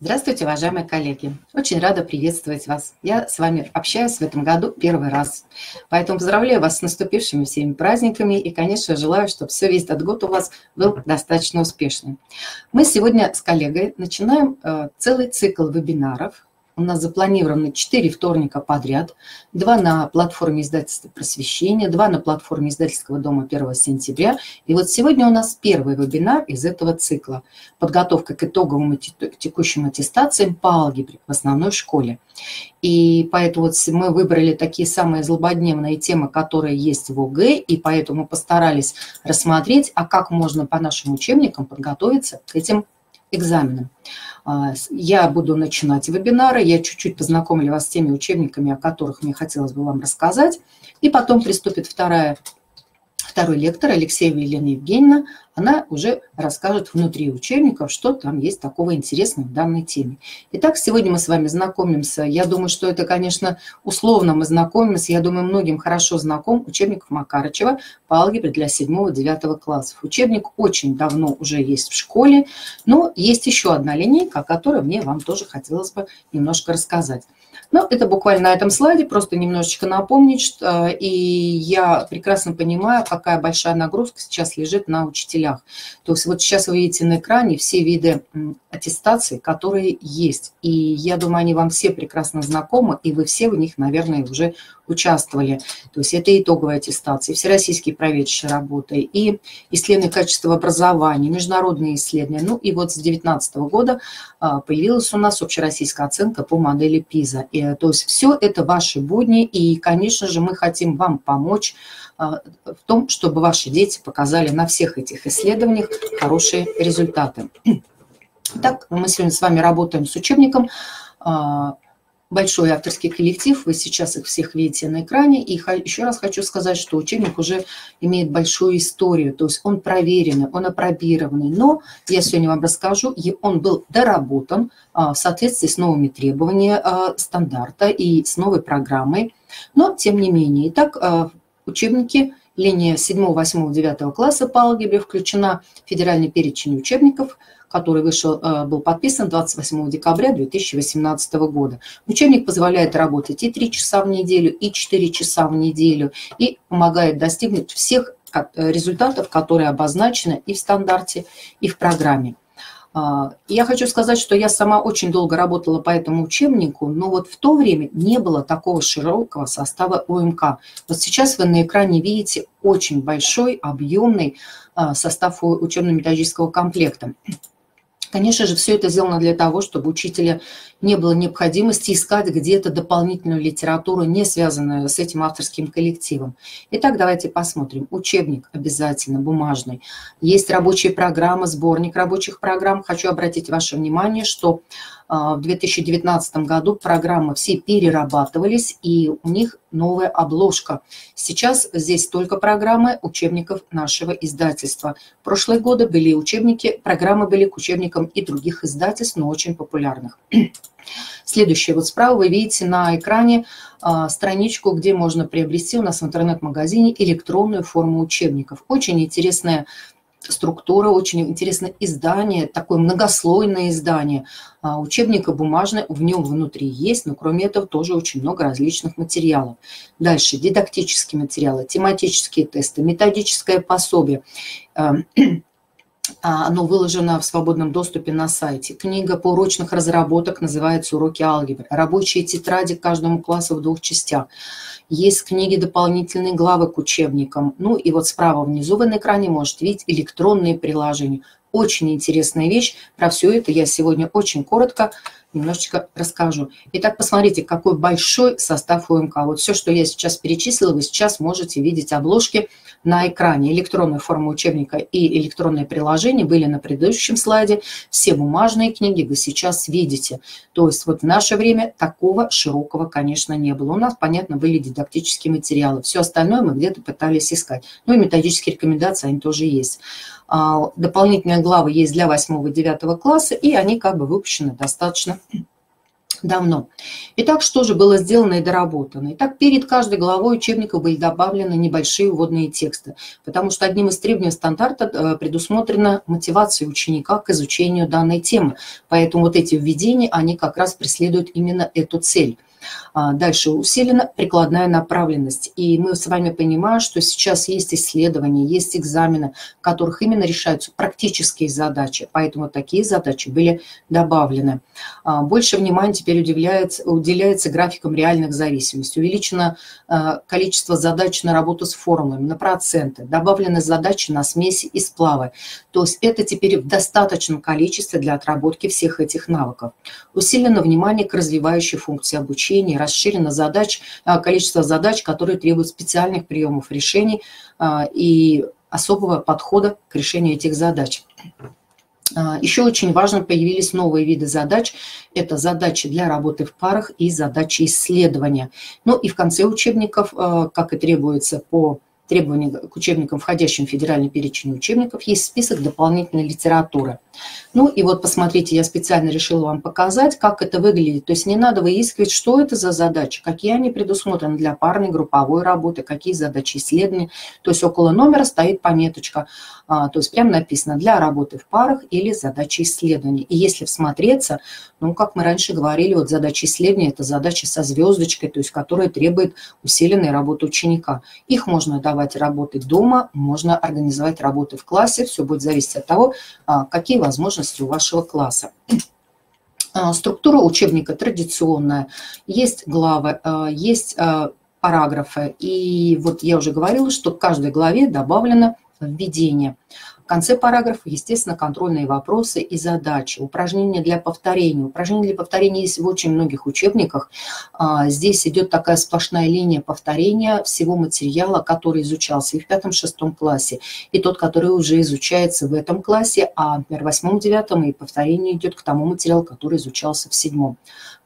Здравствуйте, уважаемые коллеги. Очень рада приветствовать вас. Я с вами общаюсь в этом году первый раз. Поэтому поздравляю вас с наступившими всеми праздниками и, конечно, желаю, чтобы все весь этот год у вас был достаточно успешным. Мы сегодня с коллегой начинаем э, целый цикл вебинаров у нас запланированы 4 вторника подряд. Два на платформе издательства «Просвещение», два на платформе издательского дома 1 сентября. И вот сегодня у нас первый вебинар из этого цикла. Подготовка к итоговым и текущим аттестациям по алгебре в основной школе. И поэтому вот мы выбрали такие самые злободневные темы, которые есть в ОГЭ, и поэтому постарались рассмотреть, а как можно по нашим учебникам подготовиться к этим экзаменам. А, я буду начинать вебинары, я чуть-чуть познакомлю вас с теми учебниками, о которых мне хотелось бы вам рассказать, и потом приступит вторая второй лектор Алексеева Елена Евгеньевна, она уже расскажет внутри учебников, что там есть такого интересного в данной теме. Итак, сегодня мы с вами знакомимся. Я думаю, что это, конечно, условно мы знакомимся. Я думаю, многим хорошо знаком учебник Макарычева по алгебре для 7-9 классов. Учебник очень давно уже есть в школе, но есть еще одна линейка, о которой мне вам тоже хотелось бы немножко рассказать. Ну, это буквально на этом слайде, просто немножечко напомнить, что, и я прекрасно понимаю, какая большая нагрузка сейчас лежит на учителях. То есть вот сейчас вы видите на экране все виды аттестации, которые есть. И я думаю, они вам все прекрасно знакомы, и вы все в них, наверное, уже участвовали. То есть это итоговая аттестация, всероссийские проверочные работы, и исследование качества образования, международные исследования. Ну и вот с 2019 года а, появилась у нас общероссийская оценка по модели ПИЗа. И, то есть все это ваши будни, и, конечно же, мы хотим вам помочь а, в том, чтобы ваши дети показали на всех этих исследованиях хорошие результаты. Так, мы сегодня с вами работаем с учебником а, большой авторский коллектив, вы сейчас их всех видите на экране. И еще раз хочу сказать, что учебник уже имеет большую историю, то есть он проверенный, он опробированный, но я сегодня вам расскажу, он был доработан а, в соответствии с новыми требованиями а, стандарта и с новой программой, но тем не менее. Итак, учебники линия 7, 8, 9 класса по алгебре включена в федеральный перечень учебников – который вышел, э, был подписан 28 декабря 2018 года. Учебник позволяет работать и 3 часа в неделю, и 4 часа в неделю, и помогает достигнуть всех э, результатов, которые обозначены и в стандарте, и в программе. А, я хочу сказать, что я сама очень долго работала по этому учебнику, но вот в то время не было такого широкого состава ОМК. Вот сейчас вы на экране видите очень большой, объемный а, состав учебно-методического комплекта. Конечно же, все это сделано для того, чтобы учителя не было необходимости искать где-то дополнительную литературу, не связанную с этим авторским коллективом. Итак, давайте посмотрим. Учебник обязательно, бумажный. Есть рабочая программа, сборник рабочих программ. Хочу обратить ваше внимание, что в 2019 году программы все перерабатывались, и у них новая обложка. Сейчас здесь только программы учебников нашего издательства. В прошлые годы были учебники, программы были к учебникам и других издательств, но очень популярных. Следующее. Вот справа вы видите на экране а, страничку, где можно приобрести у нас в интернет-магазине электронную форму учебников. Очень интересная структура, очень интересное издание, такое многослойное издание а, учебника бумажный, в нем внутри есть, но кроме этого тоже очень много различных материалов. Дальше дидактические материалы, тематические тесты, методическое пособие. А, оно выложено в свободном доступе на сайте. Книга по урочных разработок называется «Уроки алгебры». Рабочие тетради к каждому классу в двух частях. Есть книги дополнительные главы к учебникам. Ну и вот справа внизу вы на экране можете видеть электронные приложения. Очень интересная вещь. Про все это я сегодня очень коротко немножечко расскажу. Итак, посмотрите, какой большой состав УМК. Вот все, что я сейчас перечислила, вы сейчас можете видеть обложки на экране. Электронная форма учебника и электронные приложения были на предыдущем слайде. Все бумажные книги вы сейчас видите. То есть вот в наше время такого широкого, конечно, не было. У нас, понятно, были дидактические материалы. Все остальное мы где-то пытались искать. Ну и методические рекомендации, они тоже есть. А, дополнительные главы есть для 8-9 класса, и они как бы выпущены достаточно давно. Итак, что же было сделано и доработано? Итак, перед каждой главой учебника были добавлены небольшие вводные тексты, потому что одним из требований стандарта э, предусмотрена мотивация ученика к изучению данной темы. Поэтому вот эти введения, они как раз преследуют именно эту цель – дальше усилена прикладная направленность. И мы с вами понимаем, что сейчас есть исследования, есть экзамены, в которых именно решаются практические задачи. Поэтому такие задачи были добавлены. А, больше внимания теперь уделяется, уделяется графикам реальных зависимостей. Увеличено а, количество задач на работу с формулами, на проценты. Добавлены задачи на смеси и сплавы. То есть это теперь в достаточном количестве для отработки всех этих навыков. Усилено внимание к развивающей функции обучения обучения, расширено задач, а, количество задач, которые требуют специальных приемов решений а, и особого подхода к решению этих задач. А, Еще очень важно, появились новые виды задач. Это задачи для работы в парах и задачи исследования. Ну и в конце учебников, как и требуется по требований к учебникам, входящим в федеральный перечень учебников, есть список дополнительной литературы. Ну и вот посмотрите, я специально решила вам показать, как это выглядит. То есть не надо выискивать, что это за задачи, какие они предусмотрены для парной, групповой работы, какие задачи исследования. То есть около номера стоит пометочка, а, то есть прямо написано для работы в парах или задачи исследования. И если всмотреться, ну, как мы раньше говорили, вот задача исследования – это задача со звездочкой, то есть которая требует усиленной работы ученика. Их можно давать работать дома, можно организовать работы в классе, все будет зависеть от того, а, какие возможности у вашего класса. А, структура учебника традиционная. Есть главы, а, есть параграфы. И вот я уже говорила, что в каждой главе добавлено введение. В конце параграфа, естественно, контрольные вопросы и задачи, упражнения для повторения. Упражнения для повторения есть в очень многих учебниках. А, здесь идет такая сплошная линия повторения всего материала, который изучался и в пятом-шестом классе, и тот, который уже изучается в этом классе, а, например, в восьмом-девятом и повторение идет к тому материалу, который изучался в седьмом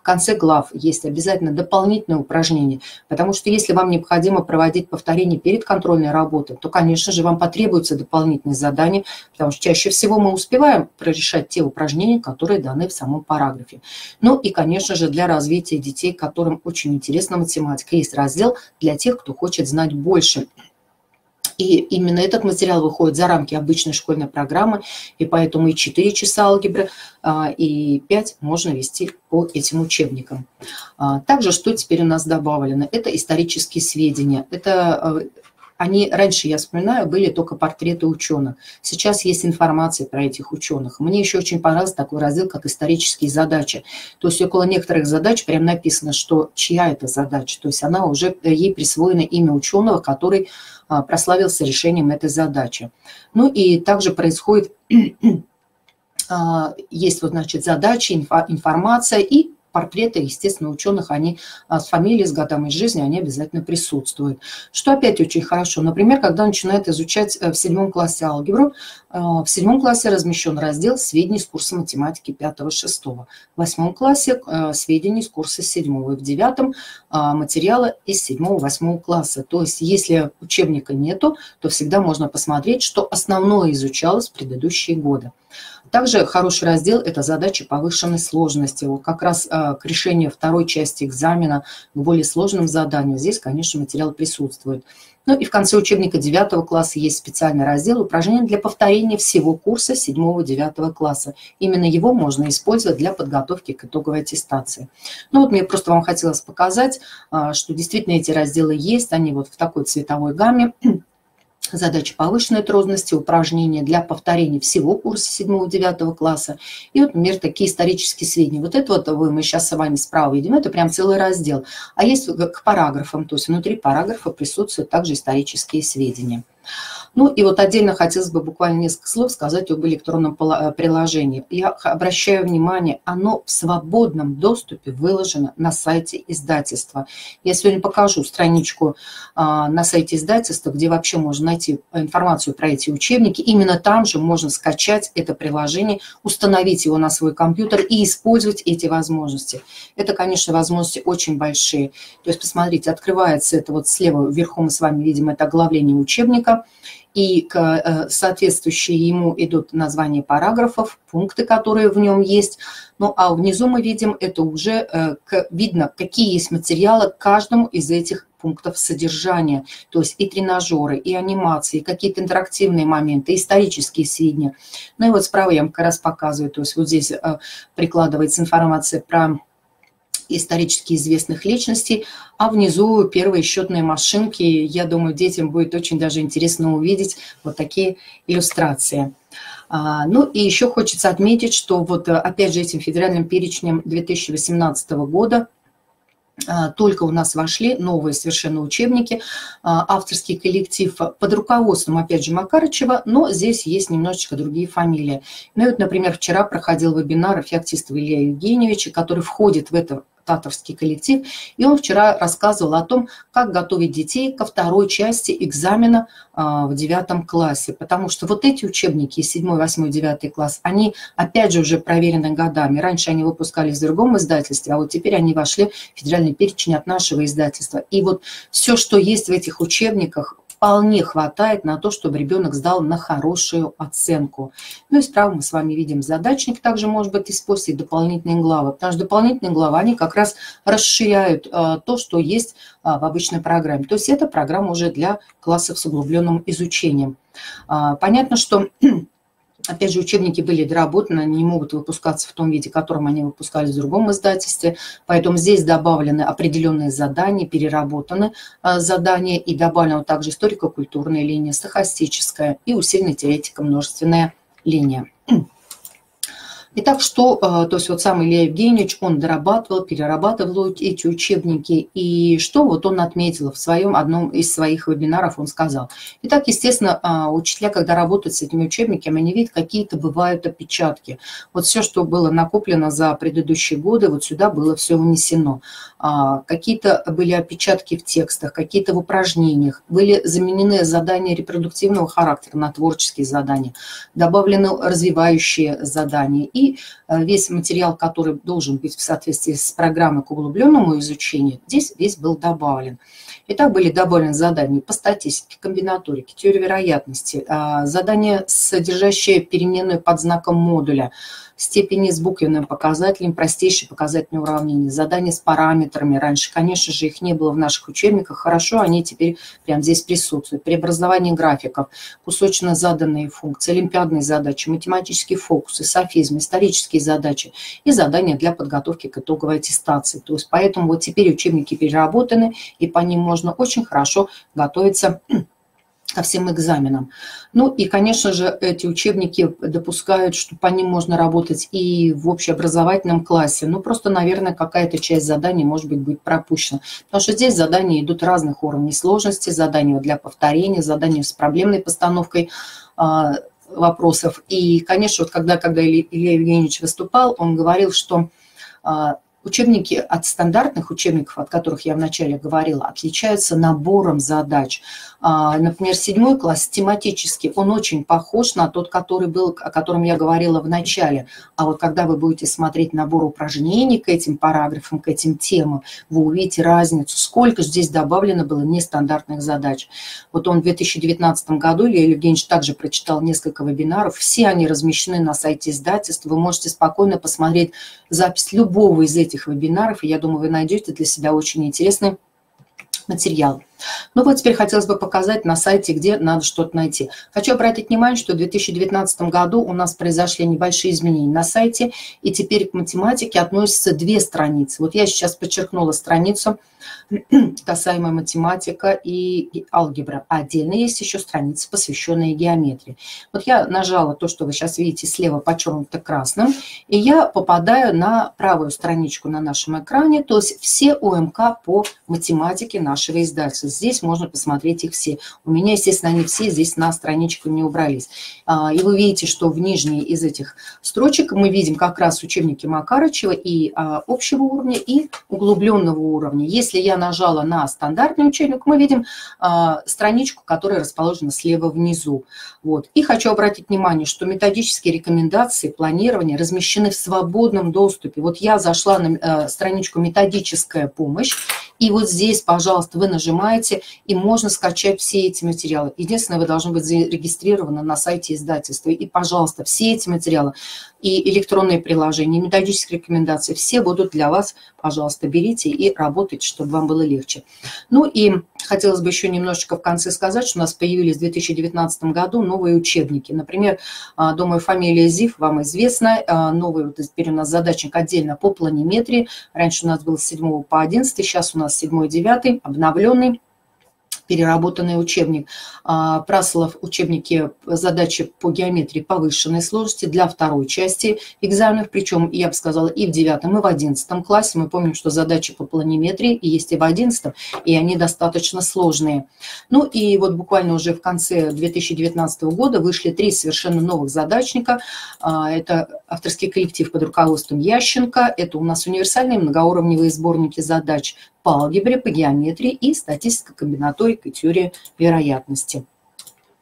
конце глав есть обязательно дополнительные упражнения, потому что если вам необходимо проводить повторение перед контрольной работой, то, конечно же, вам потребуются дополнительные задания, потому что чаще всего мы успеваем прорешать те упражнения, которые даны в самом параграфе. Ну и, конечно же, для развития детей, которым очень интересна математика, есть раздел для тех, кто хочет знать больше и именно этот материал выходит за рамки обычной школьной программы, и поэтому и 4 часа алгебры, а, и 5 можно вести по этим учебникам. А, также что теперь у нас добавлено? Это исторические сведения. Это а, они раньше, я вспоминаю, были только портреты ученых. Сейчас есть информация про этих ученых. Мне еще очень понравился такой раздел, как исторические задачи. То есть около некоторых задач прям написано, что чья это задача. То есть она уже, ей присвоено имя ученого, который а, прославился решением этой задачи. Ну и также происходит, а, есть вот, значит, задачи, информация и портреты, естественно, ученых, они а, с фамилией, с годами жизни, они обязательно присутствуют. Что опять очень хорошо. Например, когда начинают изучать э, в седьмом классе алгебру, э, в седьмом классе размещен раздел сведений с курса математики 5-6. В восьмом классе э, сведений с курса 7 и в девятом материалы из 7-8 класса. То есть, если учебника нету, то всегда можно посмотреть, что основное изучалось в предыдущие годы. Также хороший раздел – это задачи повышенной сложности. Вот как раз а, к решению второй части экзамена, к более сложным заданиям, здесь, конечно, материал присутствует. Ну и в конце учебника 9 класса есть специальный раздел упражнений для повторения всего курса 7-9 класса. Именно его можно использовать для подготовки к итоговой аттестации. Ну вот мне просто вам хотелось показать, а, что действительно эти разделы есть, они вот в такой цветовой гамме задачи повышенной трудности, упражнения для повторения всего курса 7-9 класса. И вот, например, такие исторические сведения. Вот это вот мы сейчас с вами справа видим, это прям целый раздел. А есть к параграфам, то есть внутри параграфа присутствуют также исторические сведения. Ну и вот отдельно хотелось бы буквально несколько слов сказать об электронном э, приложении. Я обращаю внимание, оно в свободном доступе выложено на сайте издательства. Я сегодня покажу страничку а, на сайте издательства, где вообще можно найти информацию про эти учебники. Именно там же можно скачать это приложение, установить его на свой компьютер и использовать эти возможности. Это, конечно, возможности очень большие. То есть, посмотрите, открывается это вот слева вверху мы с вами видим это оглавление учебника – и к, соответствующие ему идут названия параграфов, пункты, которые в нем есть. Ну а внизу мы видим, это уже видно, какие есть материалы к каждому из этих пунктов содержания, то есть и тренажеры, и анимации, какие-то интерактивные моменты, исторические сведения. Ну и вот справа я вам как раз показываю, то есть вот здесь э, прикладывается информация про исторически известных личностей, а внизу первые счетные машинки. Я думаю, детям будет очень даже интересно увидеть вот такие иллюстрации. А, ну и еще хочется отметить, что вот опять же этим федеральным перечнем 2018 года а, только у нас вошли новые совершенно учебники, а, авторский коллектив под руководством, опять же, Макарычева, но здесь есть немножечко другие фамилии. Ну и вот, например, вчера проходил вебинар Феоктистова Илья Евгеньевича, который входит в это татарский коллектив, и он вчера рассказывал о том, как готовить детей ко второй части экзамена а, в девятом классе, потому что вот эти учебники, 7, 8, 9 класс, они, опять же, уже проверены годами. Раньше они выпускались в другом издательстве, а вот теперь они вошли в федеральный перечень от нашего издательства. И вот все, что есть в этих учебниках, вполне хватает на то, чтобы ребенок сдал на хорошую оценку. Ну и справа мы с вами видим задачник, также может быть использовать дополнительные главы, потому что дополнительные главы, они как раз расширяют а, то, что есть а, в обычной программе. То есть это программа уже для классов с углубленным изучением. А, понятно, что Опять же, учебники были доработаны, они не могут выпускаться в том виде, в котором они выпускались в другом издательстве. Поэтому здесь добавлены определенные задания, переработаны а, задания и добавлена также историко-культурная линия, стахастическая и усиленная теоретико-множественная линия. Итак, что, э, то есть вот сам Илья Евгеньевич, он дорабатывал, перерабатывал эти учебники, и что вот он отметил в своем одном из своих вебинаров, он сказал. Итак, естественно, а, учителя, когда работают с этими учебниками, они видят, какие-то бывают опечатки. Вот все, что было накоплено за предыдущие годы, вот сюда было все внесено. А, какие-то были опечатки в текстах, какие-то в упражнениях, были заменены задания репродуктивного характера на творческие задания, добавлены развивающие задания и Э, весь материал, который должен быть в соответствии с программой к углубленному изучению, здесь весь был добавлен. Итак, были добавлены задания по статистике, комбинаторике, теории вероятности, а, задания, содержащие переменную под знаком модуля – степени с буквенным показателем, простейшие показательные уравнения, задания с параметрами. Раньше, конечно же, их не было в наших учебниках. Хорошо, они теперь прямо здесь присутствуют. Преобразование графиков, кусочно заданные функции, олимпиадные задачи, математические фокусы, софизм, исторические задачи и задания для подготовки к итоговой аттестации. То есть поэтому вот теперь учебники переработаны, и по ним можно очень хорошо готовиться ко всем экзаменам. Ну и, конечно же, эти учебники допускают, что по ним можно работать и в общеобразовательном классе. Ну, просто, наверное, какая-то часть заданий, может быть, будет пропущена. Потому что здесь задания идут разных уровней сложности, задания для повторения, задания с проблемной постановкой а, вопросов. И, конечно, вот когда, когда Илья Евгеньевич выступал, он говорил, что а, Учебники от стандартных учебников, от которых я вначале говорила, отличаются набором задач. А, например, седьмой класс тематически, он очень похож на тот, который был, о котором я говорила в начале. А вот когда вы будете смотреть набор упражнений к этим параграфам, к этим темам, вы увидите разницу, сколько здесь добавлено было нестандартных задач. Вот он в 2019 году, Илья Евгеньевич также прочитал несколько вебинаров, все они размещены на сайте издательства, вы можете спокойно посмотреть запись любого из этих вебинаров, и я думаю, вы найдете для себя очень интересный материал. Ну вот теперь хотелось бы показать на сайте, где надо что-то найти. Хочу обратить внимание, что в 2019 году у нас произошли небольшие изменения на сайте, и теперь к математике относятся две страницы. Вот я сейчас подчеркнула страницу касаемо математика и, алгебра. Отдельно есть еще страницы, посвященные геометрии. Вот я нажала то, что вы сейчас видите слева подчеркнуто красным, и я попадаю на правую страничку на нашем экране, то есть все ОМК по математике нашего издательства. Здесь можно посмотреть их все. У меня, естественно, они все здесь на страничку не убрались. А, и вы видите, что в нижней из этих строчек мы видим как раз учебники Макарычева и а, общего уровня, и углубленного уровня. Если я нажала на стандартный учебник, мы видим а, страничку, которая расположена слева внизу. Вот. И хочу обратить внимание, что методические рекомендации планирования размещены в свободном доступе. Вот я зашла на страничку «Методическая помощь», и вот здесь, пожалуйста, вы нажимаете сайте, и можно скачать все эти материалы. Единственное, вы должны быть зарегистрированы на сайте издательства. И, пожалуйста, все эти материалы и электронные приложения, и методические рекомендации, все будут для вас, пожалуйста, берите и работайте, чтобы вам было легче. Ну и хотелось бы еще немножечко в конце сказать, что у нас появились в 2019 году новые учебники. Например, а, думаю, фамилия ЗИФ вам известна. А, новый, вот теперь у нас задачник отдельно по планиметрии. Раньше у нас был с 7 по 11, сейчас у нас 7-9, обновленный переработанный учебник. А, Праслов учебники задачи по геометрии повышенной сложности для второй части экзаменов, причем, я бы сказала, и в девятом, и в одиннадцатом классе. Мы помним, что задачи по планиметрии есть и в одиннадцатом, и они достаточно сложные. Ну и вот буквально уже в конце 2019 года вышли три совершенно новых задачника. А, это авторский коллектив под руководством Ященко, это у нас универсальные многоуровневые сборники задач по алгебре, по геометрии и статистика, комбинаторика и теория вероятности.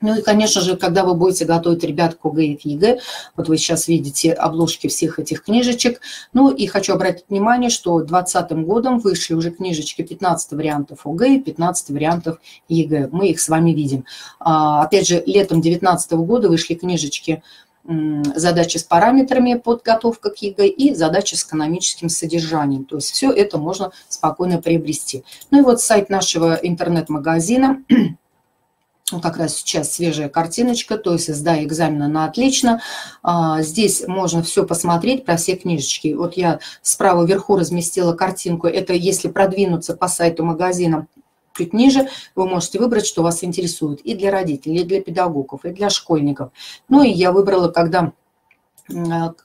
Ну и, конечно же, когда вы будете готовить ребят к ОГЭ и ЕГЭ, вот вы сейчас видите обложки всех этих книжечек. Ну и хочу обратить внимание, что 2020 годом вышли уже книжечки 15 вариантов ОГЭ и 15 вариантов ЕГЭ. Мы их с вами видим. А, опять же, летом 2019 года вышли книжечки задачи с параметрами подготовка к ЕГЭ и задачи с экономическим содержанием. То есть все это можно спокойно приобрести. Ну и вот сайт нашего интернет-магазина. Как раз сейчас свежая картиночка, то есть сдай экзамена на отлично. А, здесь можно все посмотреть про все книжечки. Вот я справа вверху разместила картинку. Это если продвинуться по сайту магазина чуть ниже, вы можете выбрать, что вас интересует и для родителей, и для педагогов, и для школьников. Ну и я выбрала, когда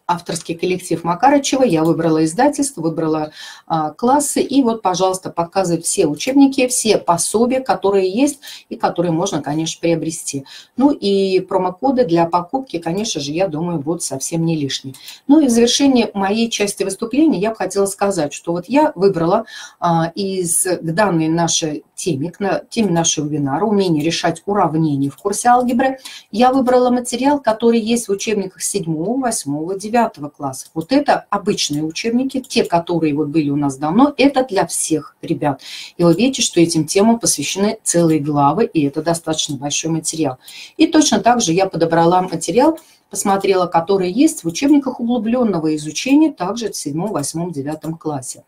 авторский коллектив Макарычева, я выбрала издательство, выбрала а, классы, и вот, пожалуйста, показывают все учебники, все пособия, которые есть и которые можно, конечно, приобрести. Ну и промокоды для покупки, конечно же, я думаю, будут совсем не лишние. Ну и в завершение моей части выступления я бы хотела сказать, что вот я выбрала а, из данной нашей теме, к теме нашего вебинара «Умение решать уравнения в курсе алгебры», я выбрала материал, который есть в учебниках 7 8 9 класса. Вот это обычные учебники, те, которые вот были у нас давно, это для всех ребят. И вы видите, что этим темам посвящены целые главы, и это достаточно большой материал. И точно так же я подобрала материал, посмотрела, который есть в учебниках углубленного изучения, также в 7, 8, 9 классе.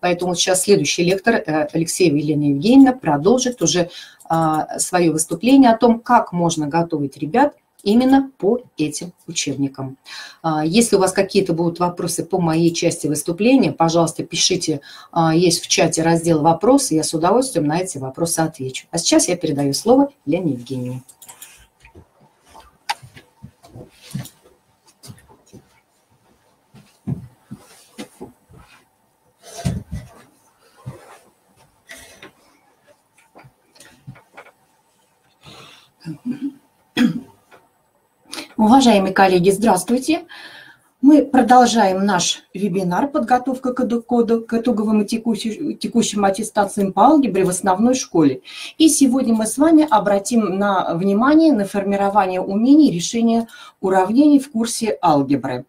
Поэтому сейчас следующий лектор э, Алексеева Елена Евгеньевна продолжит уже а, свое выступление о том, как можно готовить ребят именно по этим учебникам. А, если у вас какие-то будут вопросы по моей части выступления, пожалуйста, пишите, а, есть в чате раздел «Вопросы», я с удовольствием на эти вопросы отвечу. А сейчас я передаю слово Лене Евгеньевне. Уважаемые коллеги, здравствуйте. Мы продолжаем наш вебинар «Подготовка к, коду, к итоговым и текущим, текущим аттестациям по алгебре в основной школе». И сегодня мы с вами обратим на внимание на формирование умений решения уравнений в курсе алгебры.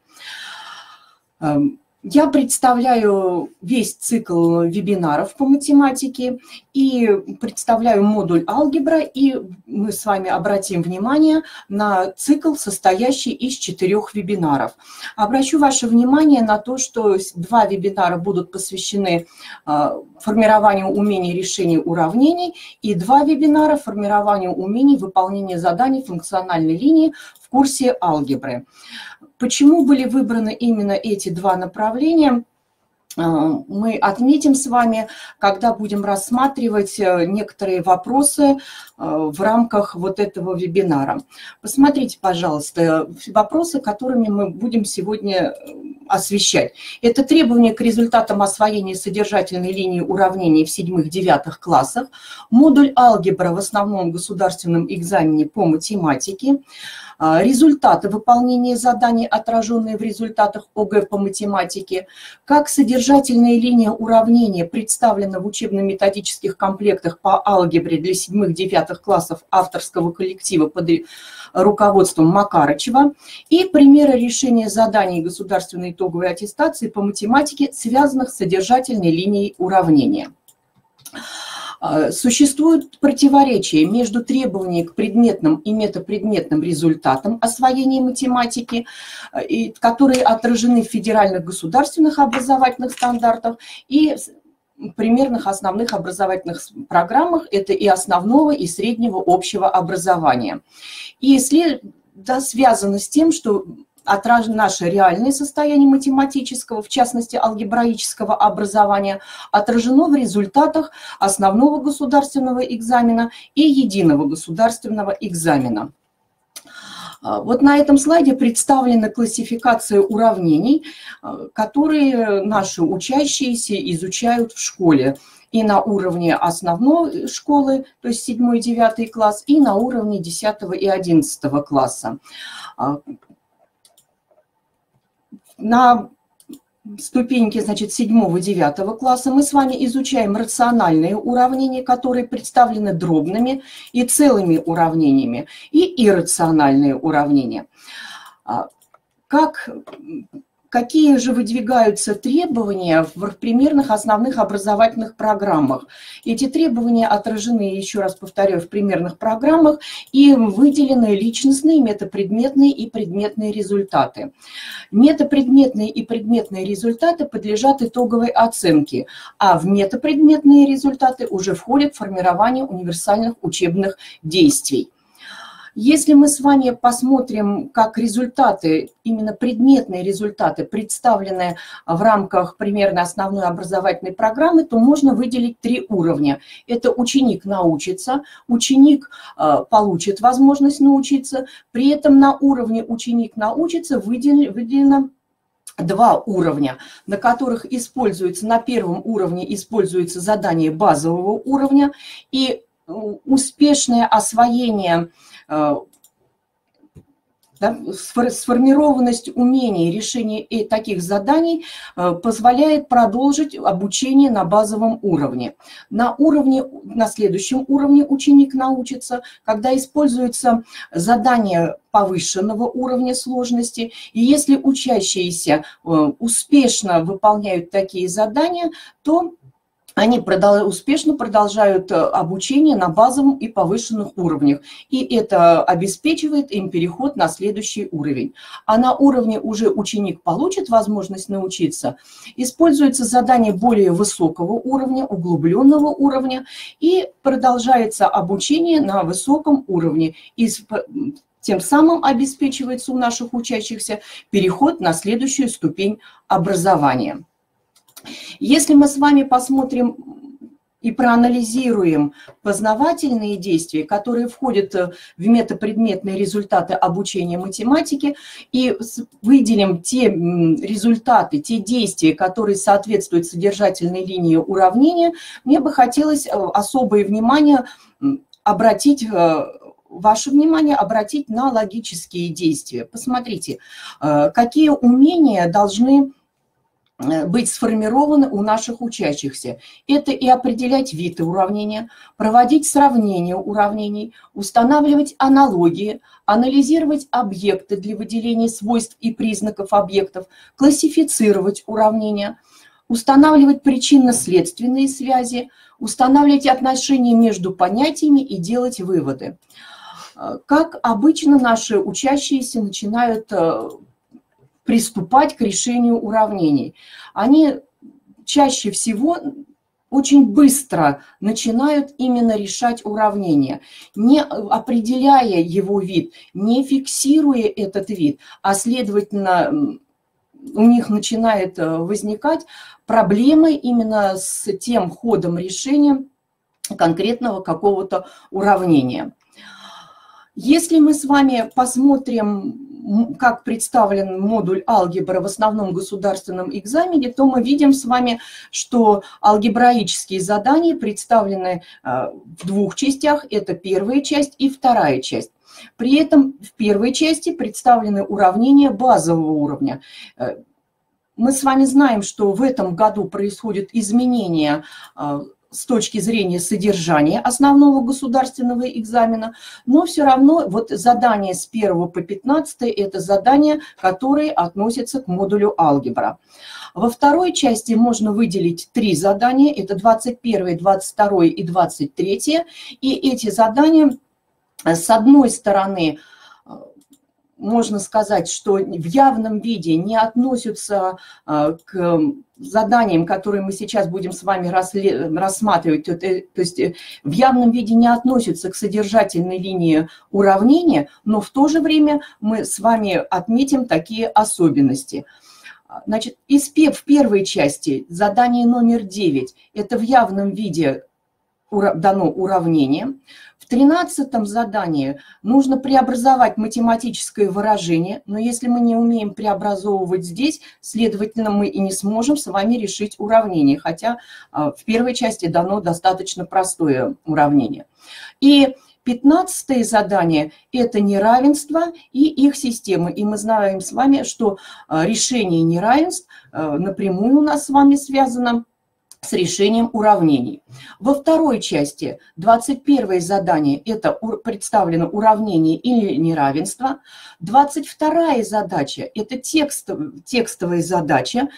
Я представляю весь цикл вебинаров по математике и представляю модуль алгебра, и мы с вами обратим внимание на цикл, состоящий из четырех вебинаров. Обращу ваше внимание на то, что два вебинара будут посвящены а, формированию умений решения уравнений и два вебинара формированию умений выполнения заданий функциональной линии в курсе алгебры. Почему были выбраны именно эти два направления? Э, мы отметим с вами, когда будем рассматривать э, некоторые вопросы э, в рамках вот этого вебинара. Посмотрите, пожалуйста, вопросы, которыми мы будем сегодня освещать. Это требования к результатам освоения содержательной линии уравнений в седьмых-девятых классах, модуль алгебра в основном государственном экзамене по математике, результаты выполнения заданий, отраженные в результатах ОГЭ по математике, как содержательная линия уравнения представлена в учебно-методических комплектах по алгебре для 7-9 классов авторского коллектива под руководством Макарычева и примеры решения заданий государственной итоговой аттестации по математике, связанных с содержательной линией уравнения. А, существует противоречие между требованиями к предметным и метапредметным результатам освоения математики, а, которые отражены в федеральных государственных образовательных стандартах и примерных основных образовательных программах это и основного, и среднего общего образования. И след, да, связано с тем, что отражено наше реальное состояние математического, в частности алгебраического образования, отражено в результатах основного государственного экзамена и единого государственного экзамена. А, вот на этом слайде представлена классификация уравнений, а, которые наши учащиеся изучают в школе и на уровне основной школы, то есть 7-9 класс, и на уровне 10 и 11 класса. На ступеньке, значит, 7-9 класса мы с вами изучаем рациональные уравнения, которые представлены дробными и целыми уравнениями, и иррациональные уравнения. А, как какие же выдвигаются требования в примерных основных образовательных программах. Эти требования отражены, еще раз повторяю, в примерных программах и выделены личностные, метапредметные и предметные результаты. Метапредметные и предметные результаты подлежат итоговой оценке, а в метапредметные результаты уже входит формирование универсальных учебных действий. Если мы с вами посмотрим, как результаты, именно предметные результаты, представлены в рамках примерно основной образовательной программы, то можно выделить три уровня. Это ученик научится, ученик э, получит возможность научиться, при этом на уровне ученик научится выделено два уровня, на которых используется, на первом уровне используется задание базового уровня и успешное освоение Э, да, сформированность умений решения таких заданий э, позволяет продолжить обучение на базовом уровне. На, уровне, на следующем уровне ученик научится, когда используется задание повышенного уровня сложности. И если учащиеся э, успешно выполняют такие задания, то они продол успешно продолжают э, обучение на базовом и повышенных уровнях. И это обеспечивает им переход на следующий уровень. А на уровне уже ученик получит возможность научиться, используется задание более высокого уровня, углубленного уровня, и продолжается обучение на высоком уровне. И тем самым обеспечивается у наших учащихся переход на следующую ступень образования. Если мы с вами посмотрим и проанализируем познавательные действия, которые входят э, в метапредметные результаты обучения математики, и выделим те результаты, те действия, которые соответствуют содержательной линии уравнения, мне бы хотелось э, особое внимание обратить э, ваше внимание обратить на логические действия. Посмотрите, какие умения должны быть сформированы у наших учащихся. Это и определять виды уравнения, проводить сравнение уравнений, устанавливать аналогии, анализировать объекты для выделения свойств и признаков объектов, классифицировать уравнения, устанавливать причинно-следственные связи, устанавливать отношения между понятиями и делать выводы. Э, как обычно наши учащиеся начинают э, приступать к решению уравнений. Они чаще всего очень быстро начинают именно решать уравнение, не определяя его вид, не фиксируя этот вид, а следовательно у них начинает э, возникать проблемы именно с тем ходом решения конкретного какого-то уравнения. Если мы с вами посмотрим как представлен модуль алгебра в основном государственном экзамене, то мы видим с вами, что алгебраические задания представлены а, в двух частях. Это первая часть и вторая часть. При этом в первой части представлены уравнения базового уровня. Э, мы с вами знаем, что в этом году происходит изменение а, с точки зрения содержания основного государственного экзамена, но все равно вот задание с 1 по 15 – это задания, которые относятся к модулю алгебра. Во второй части можно выделить три задания, это 21, 22 и 23, и эти задания, с одной стороны, можно сказать, что в явном виде не относятся а, к заданиям, которые мы сейчас будем с вами рассматривать, то есть э, в явном виде не относятся к содержательной линии уравнения, но в то же время мы с вами отметим такие особенности. Значит, из в первой части задание номер 9 – это в явном виде дано уравнение. В тринадцатом задании нужно преобразовать математическое выражение, но если мы не умеем преобразовывать здесь, следовательно, мы и не сможем с вами решить уравнение, хотя а, в первой части дано достаточно простое уравнение. И Пятнадцатое задание – это неравенство и их системы. И мы знаем с вами, что а, решение неравенств а, напрямую у нас с вами связано с решением уравнений. Во второй части 21 задание – это представлено уравнение или неравенство. 22 задача – это текст, текстовая задача,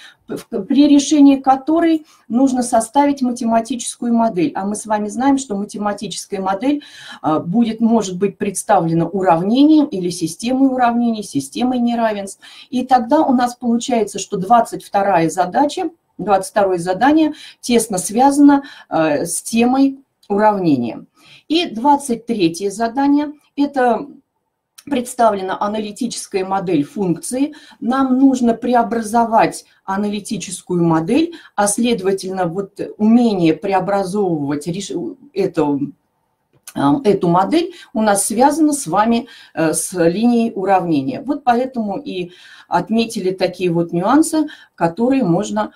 при решении которой нужно составить математическую модель. А мы с вами знаем, что математическая модель а, будет, может быть представлена уравнением или системой уравнений, системой неравенств. И тогда у нас получается, что 22 задача – 22 задание тесно связано э, с темой уравнения. И 23 задание – это представлена аналитическая модель функции. Нам нужно преобразовать аналитическую модель, а следовательно, вот умение преобразовывать эту, э, эту модель у нас связано с вами э, с линией уравнения. Вот поэтому и отметили такие вот нюансы, которые можно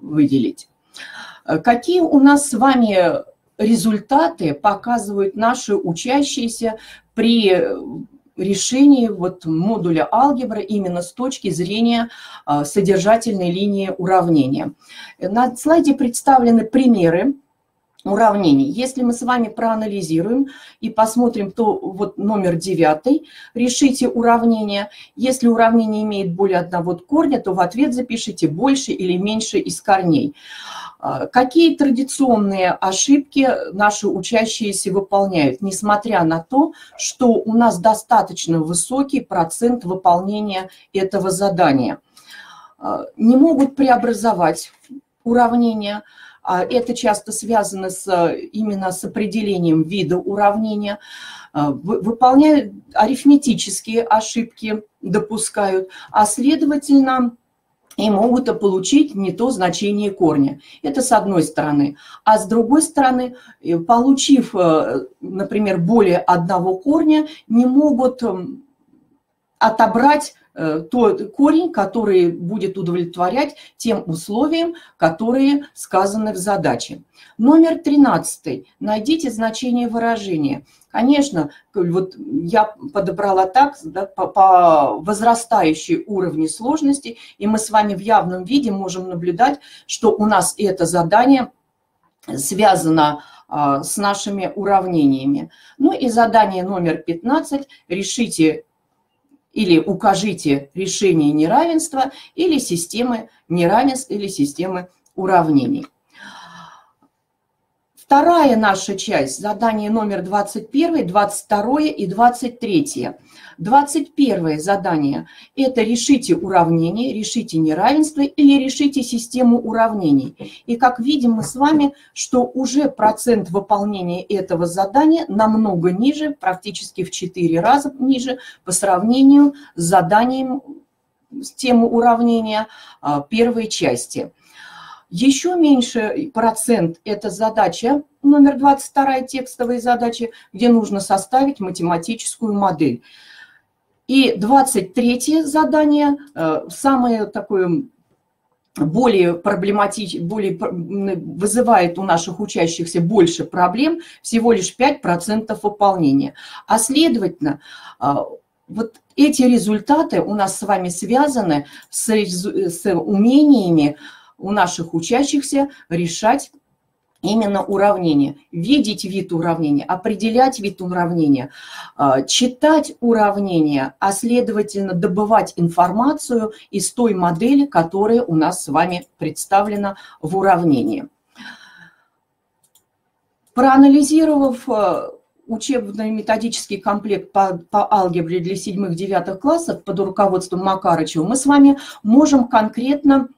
выделить. Э, какие у нас с вами результаты показывают наши учащиеся при решении вот модуля алгебра именно с точки зрения э, содержательной линии уравнения. На слайде представлены примеры уравнений. Если мы с вами проанализируем и посмотрим, то вот номер девятый, решите уравнение. Если уравнение имеет более одного корня, то в ответ запишите больше или меньше из корней. А, какие традиционные ошибки наши учащиеся выполняют, несмотря на то, что у нас достаточно высокий процент выполнения этого задания? А, не могут преобразовать а это часто связано с, именно с определением вида уравнения. А, выполняют арифметические ошибки, допускают, а следовательно и могут получить не то значение корня. Это с одной стороны. А с другой стороны, э, получив, э, например, более одного корня, не могут отобрать Э, тот корень, который будет удовлетворять тем условиям, которые сказаны в задаче. Номер 13. Найдите значение выражения. Конечно, вот я подобрала так, да, по, по возрастающей уровне сложности, и мы с вами в явном виде можем наблюдать, что у нас это задание связано а, с нашими уравнениями. Ну и задание номер 15. Решите или укажите решение неравенства или системы неравенств или системы уравнений. Вторая наша часть, задание номер 21, 22 и 23. 21 задание – это решите уравнение, решите неравенство или решите систему уравнений. И как видим мы с вами, что уже процент выполнения этого задания намного ниже, практически в 4 раза ниже по сравнению с заданием с тему уравнения а, первой части. Еще меньше процент – это задача номер 22, текстовые задачи, где нужно составить математическую модель. И 23 задание, э, самое такое более проблематич, более вызывает у наших учащихся больше проблем, всего лишь 5% выполнения. А следовательно, э, вот эти результаты у нас с вами связаны с, с умениями у наших учащихся решать именно уравнение, видеть вид уравнения, определять вид уравнения, а, читать уравнение, а следовательно добывать информацию из той модели, которая у нас с вами представлена в уравнении. Проанализировав а, учебный методический комплект по, по алгебре для 7-9 классов под руководством Макарычева, мы с вами можем конкретно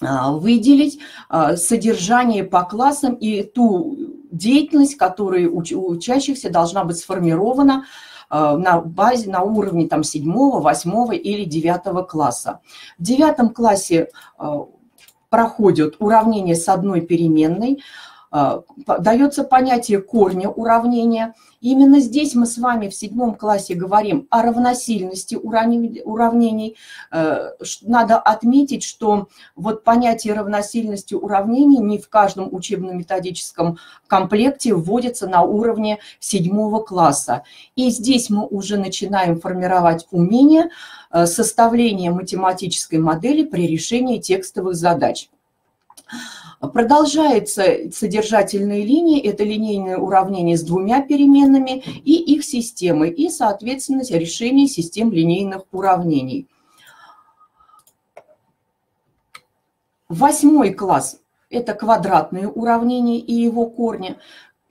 выделить а, содержание по классам и ту деятельность, которая у учащихся должна быть сформирована а, на базе, на уровне там 7, 8 или 9 класса. В 9 классе проходят уравнения с одной переменной, а, дается понятие корня уравнения. Именно здесь мы с вами в седьмом классе говорим о равносильности уравнений. Э, надо отметить, что вот понятие равносильности уравнений не в каждом учебно-методическом комплекте вводится на уровне седьмого класса. И здесь мы уже начинаем формировать умение э, составления математической модели при решении текстовых задач. Продолжается содержательные линии, это линейное уравнение с двумя переменными и их системы, и, соответственно, решение систем линейных уравнений. Восьмой класс – это квадратные уравнения и его корни.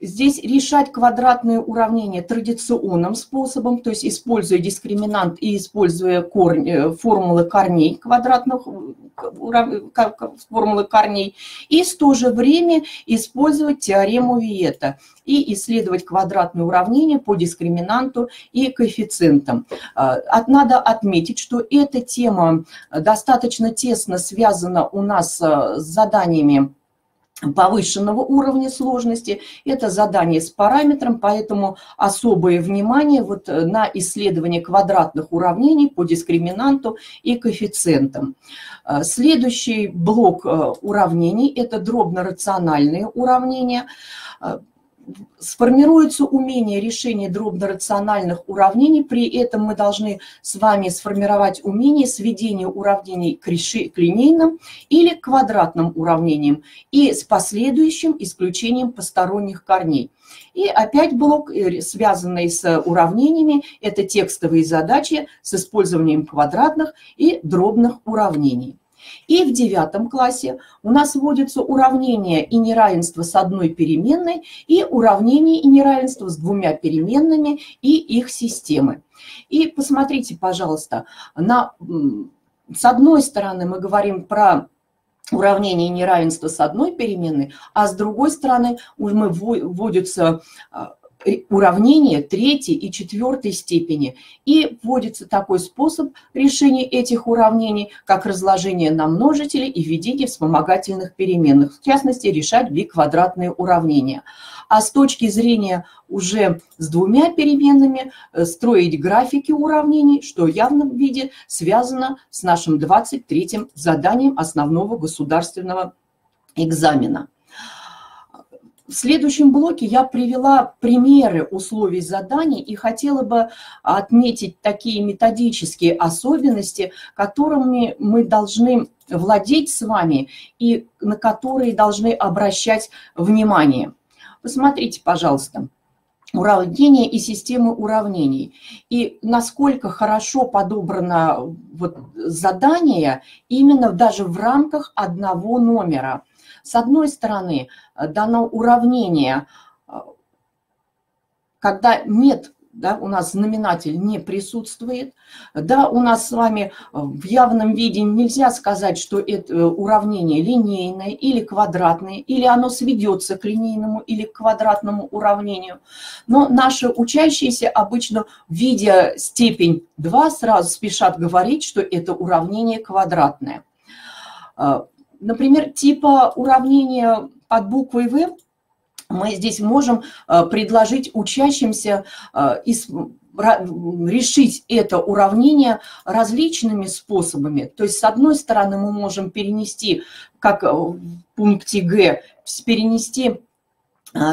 Здесь решать квадратные уравнения традиционным способом, то есть используя дискриминант и используя корни, э, формулы корней квадратных, формулы корней, и в то же время использовать теорему Виета и исследовать квадратные уравнения по дискриминанту и коэффициентам. А, надо отметить, что эта тема достаточно тесно связана у нас э, с заданиями повышенного уровня сложности. Это задание с параметром, поэтому особое внимание вот э, на исследование квадратных уравнений по дискриминанту и коэффициентам. Э, следующий блок э, уравнений – это дробно-рациональные уравнения сформируется умение решения дробно-рациональных уравнений, при этом мы должны с вами сформировать умение сведения уравнений к, реши, к линейным или квадратным уравнениям и с последующим исключением посторонних корней. И опять блок, э, связанный с уравнениями, это текстовые задачи с использованием квадратных и дробных уравнений. И в девятом классе у нас вводятся уравнения и неравенство с одной переменной и уравнение и неравенство с двумя переменными и их системы. И посмотрите, пожалуйста, на, с одной стороны мы говорим про уравнение неравенства с одной переменной, а с другой стороны мы вводятся а, уравнения третьей и четвертой степени. И вводится такой способ решения этих уравнений, как разложение на множители и введение вспомогательных переменных. В частности, решать биквадратные уравнения. А с точки зрения уже с двумя переменными э, строить графики уравнений, что в явном виде связано с нашим 23-м заданием основного государственного экзамена. В следующем блоке я привела примеры условий заданий и хотела бы отметить такие методические особенности, которыми мы должны владеть с вами и на которые должны обращать внимание. Посмотрите, пожалуйста уравнения и системы уравнений. И насколько хорошо подобрано вот задание именно даже в рамках одного номера. С одной стороны, дано уравнение, э, когда нет да, у нас знаменатель не присутствует. Да, у нас с вами э, в явном виде нельзя сказать, что это уравнение линейное или квадратное, или оно сведется к линейному или к квадратному уравнению. Но наши учащиеся обычно, видя степень 2, сразу спешат говорить, что это уравнение квадратное например, типа уравнения под буквой В, мы здесь можем э, предложить учащимся э, решить это уравнение различными способами. То есть, с одной стороны, мы можем перенести, как в пункте Г, перенести Э,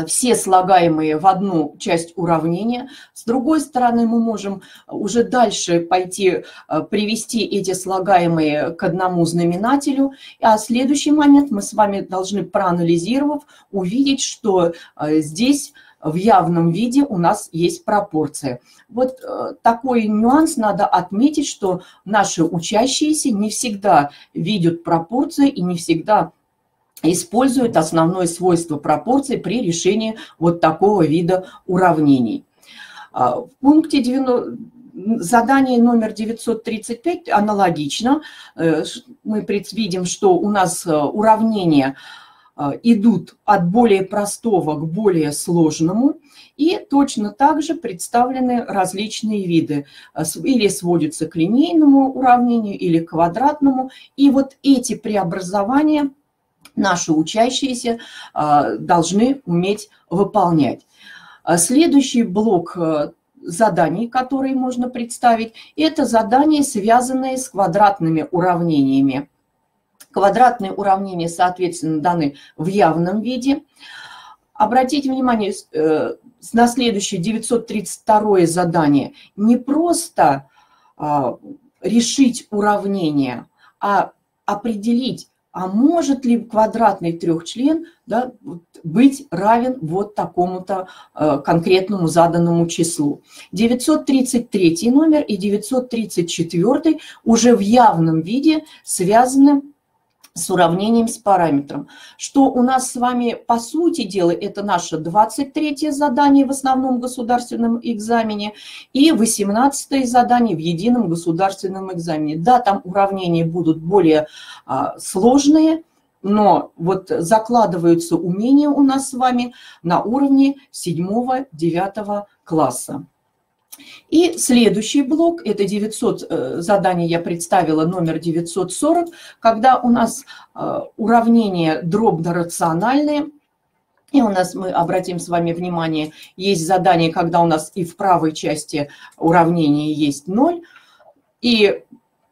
все слагаемые в одну часть уравнения. С другой стороны, мы можем уже дальше пойти э, привести эти слагаемые к одному знаменателю. А следующий момент мы с вами должны, проанализировав, увидеть, что э, здесь в явном виде у нас есть пропорция. Вот такой нюанс надо отметить, что наши учащиеся не всегда видят пропорции и не всегда используют основное свойство пропорций при решении вот такого вида уравнений. А, в пункте 90, задание номер 935 аналогично. Э, мы видим, что у нас э, уравнения э, идут от более простого к более сложному, и точно так же представлены различные виды. Или сводятся к линейному уравнению, или к квадратному. И вот эти преобразования – наши учащиеся а, должны уметь выполнять. А следующий блок э, заданий, которые можно представить, это задания, связанные с квадратными уравнениями. Квадратные уравнения, соответственно, даны в явном виде. Обратите внимание э, на следующее 932 задание. Не просто а, решить уравнение, а определить, а может ли квадратный трехчлен да, быть равен вот такому-то э, конкретному заданному числу. 933 номер и 934 уже в явном виде связаны с уравнением с параметром. Что у нас с вами, по сути дела, это наше 23 задание в основном государственном экзамене и 18 задание в едином государственном экзамене. Да, там уравнения будут более а, сложные, но вот закладываются умения у нас с вами на уровне 7-9 класса. И следующий блок, это 900 э, заданий я представила, номер 940, когда у нас э, уравнения дробно-рациональные, и у нас, мы обратим с вами внимание, есть задание, когда у нас и в правой части уравнения есть 0, и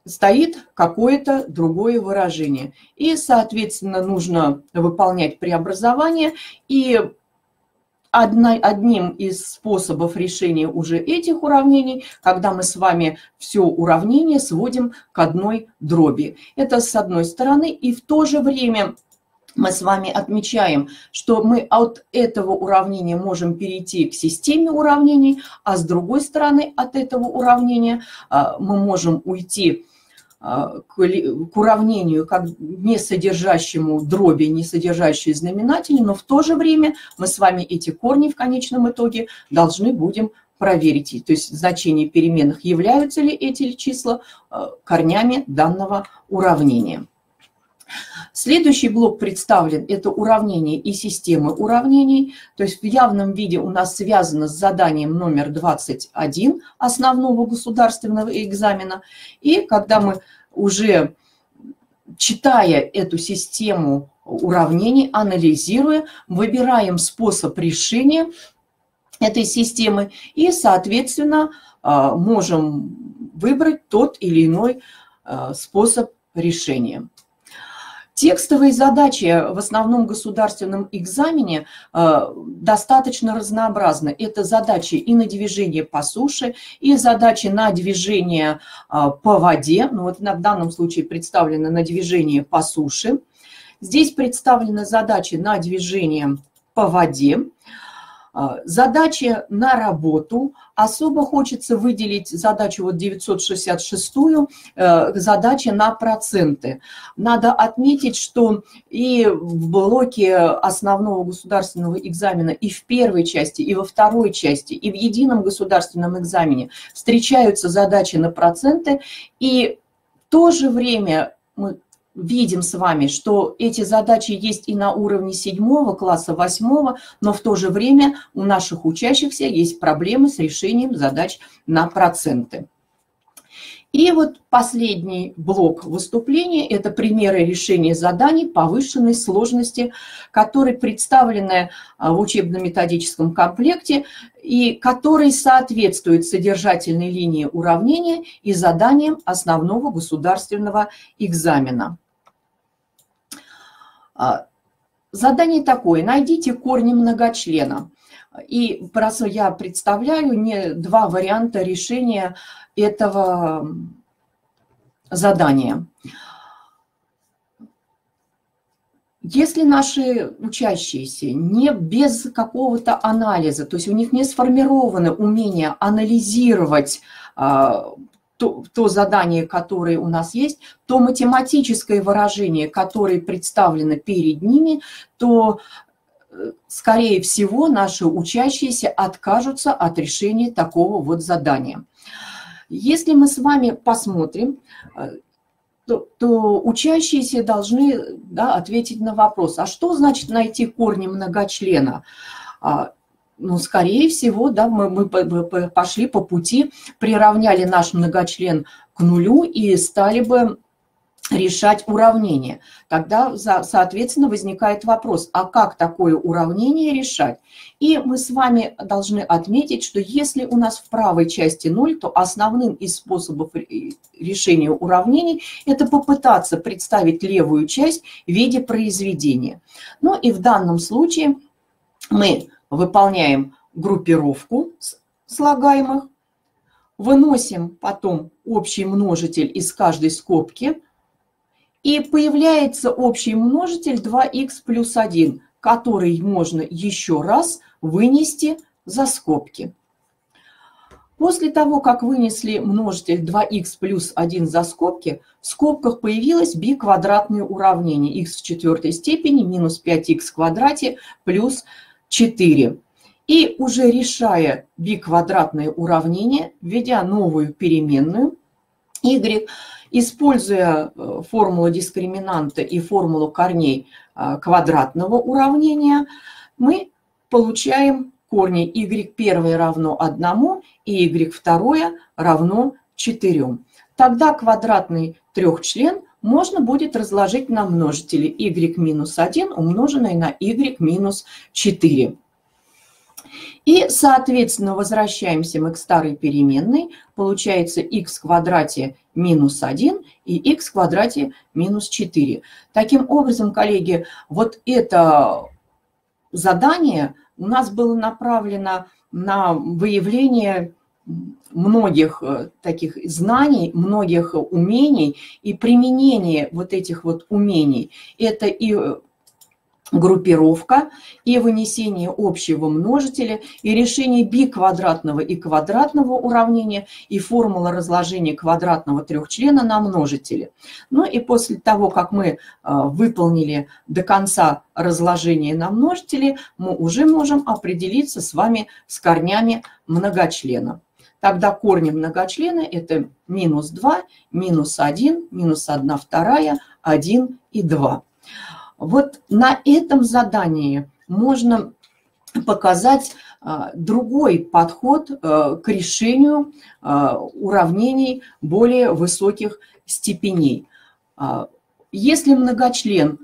стоит какое-то другое выражение. И, соответственно, нужно выполнять преобразование, и одним из способов решения уже этих уравнений, когда мы с вами все уравнение сводим к одной дроби. Это с одной стороны, и в то же время мы с вами отмечаем, что мы от этого уравнения можем перейти к системе уравнений, а с другой стороны от этого уравнения а, мы можем уйти к уравнению, как не содержащему дроби, не содержащие знаменатели, но в то же время мы с вами эти корни в конечном итоге должны будем проверить. То есть значение переменных, являются ли эти числа а, корнями данного уравнения. Следующий блок представлен – это уравнение и системы уравнений. То есть в явном виде у нас связано с заданием номер 21 основного государственного экзамена. И когда мы уже читая эту систему уравнений, анализируя, выбираем способ решения этой системы и, соответственно, а, можем выбрать тот или иной а, способ решения. Текстовые задачи в основном государственном экзамене э, достаточно разнообразны. Это задачи и на движение по суше, и задачи на движение э, по воде. Ну, вот в данном случае представлены на движение по суше. Здесь представлены задачи на движение по воде. Задачи на работу. Особо хочется выделить задачу вот 966-ю, э, задачи на проценты. Надо отметить, что и в блоке основного государственного экзамена и в первой части, и во второй части, и в едином государственном экзамене встречаются задачи на проценты, и в то же время мы видим с вами, что эти задачи есть и на уровне седьмого класса, восьмого, но в то же время у наших учащихся есть проблемы с решением задач на проценты. И вот последний блок выступления – это примеры решения заданий повышенной сложности, которые представлены а, в учебно-методическом комплекте и которые соответствуют содержательной линии уравнения и заданиям основного государственного экзамена. А, Задание такое. Найдите корни многочлена. И просто я представляю не два варианта решения этого задания. Если наши учащиеся не без какого-то анализа, то есть у них не сформировано умение анализировать а, то, то задание, которое у нас есть, то математическое выражение, которое представлено перед ними, то, э, скорее всего, наши учащиеся откажутся от решения такого вот задания. Если мы с вами посмотрим, э, то, то учащиеся должны да, ответить на вопрос, а что значит найти корни многочлена? Ну, скорее всего, да, мы, мы пошли по пути, приравняли наш многочлен к нулю и стали бы решать уравнение. Тогда, соответственно, возникает вопрос, а как такое уравнение решать? И мы с вами должны отметить, что если у нас в правой части 0, то основным из способов решения уравнений – это попытаться представить левую часть в виде произведения. Ну и в данном случае мы выполняем группировку слагаемых, выносим потом общий множитель из каждой скобки, и появляется общий множитель 2х плюс 1, который можно еще раз вынести за скобки. После того, как вынесли множитель 2х плюс 1 за скобки, в скобках появилось биквадратное уравнение x в четвертой степени минус 5х в квадрате плюс 4. И уже решая биквадратное уравнение, введя новую переменную y, используя э, формулу дискриминанта и формулу корней э, квадратного уравнения, мы получаем корни y1 равно 1 и y2 равно 4. Тогда квадратный трехчлен можно будет разложить на множители y минус 1 умноженное на y минус 4. И, соответственно, возвращаемся мы к старой переменной. Получается x в квадрате минус 1 и x в квадрате минус 4. Таким образом, коллеги, вот это задание у нас было направлено на выявление многих э, таких знаний, многих умений и применение вот этих вот умений. Это и э, группировка, и вынесение общего множителя, и решение биквадратного и квадратного уравнения, и формула разложения квадратного трехчлена на множители. Ну и после того, как мы э, выполнили до конца разложение на множители, мы уже можем определиться с вами с корнями многочлена. Тогда корни многочлена – это минус 2, минус 1, минус 1 вторая, 1 и 2. Вот на этом задании можно показать а, другой подход а, к решению а, уравнений более высоких степеней. Если многочлен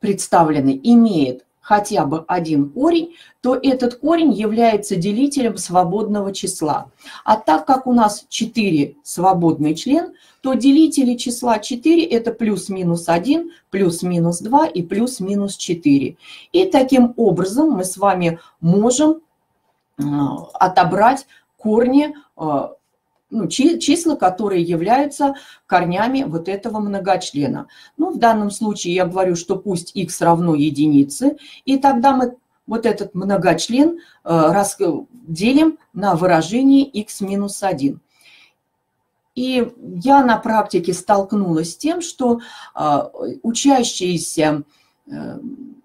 представленный имеет хотя бы один корень, то этот корень является делителем свободного числа. А так как у нас 4 свободный член, то делители числа 4 это плюс-минус 1, плюс-минус 2 и плюс-минус 4. И таким образом мы с вами можем э, отобрать корни э, ну, числа, которые являются корнями вот этого многочлена. Ну, в данном случае я говорю, что пусть x равно единице, и тогда мы вот этот многочлен э, делим на выражение x минус 1. И я на практике столкнулась с тем, что э, учащиеся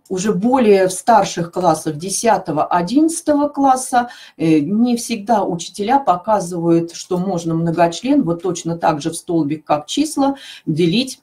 уже более в старших классах 10-11 класса. Э, не всегда учителя показывают, что можно многочлен вот точно так же в столбик, как числа, делить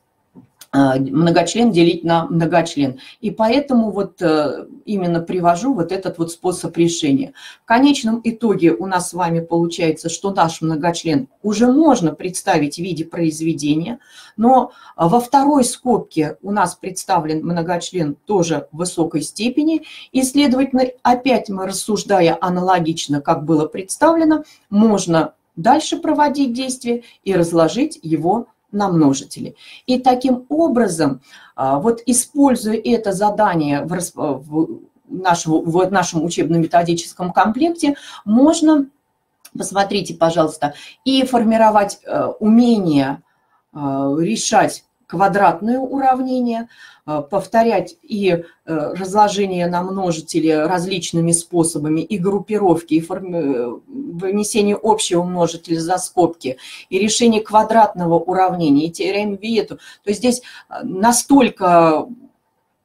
многочлен делить на многочлен. И поэтому вот э, именно привожу вот этот вот способ решения. В конечном итоге у нас с вами получается, что наш многочлен уже можно представить в виде произведения, но во второй скобке у нас представлен многочлен тоже в высокой степени, и, следовательно, опять мы, рассуждая аналогично, как было представлено, можно дальше проводить действие и разложить его на множители. И таким образом, а, вот используя это задание в, в, нашего, в нашем учебно-методическом комплекте, можно, посмотрите, пожалуйста, и формировать э, умение э, решать квадратные уравнения, э, повторять и э, разложение на множители различными способами, и группировки, и форми... Э, вынесение общего множителя за скобки, и решение квадратного уравнения, и теорем Виету. То есть здесь настолько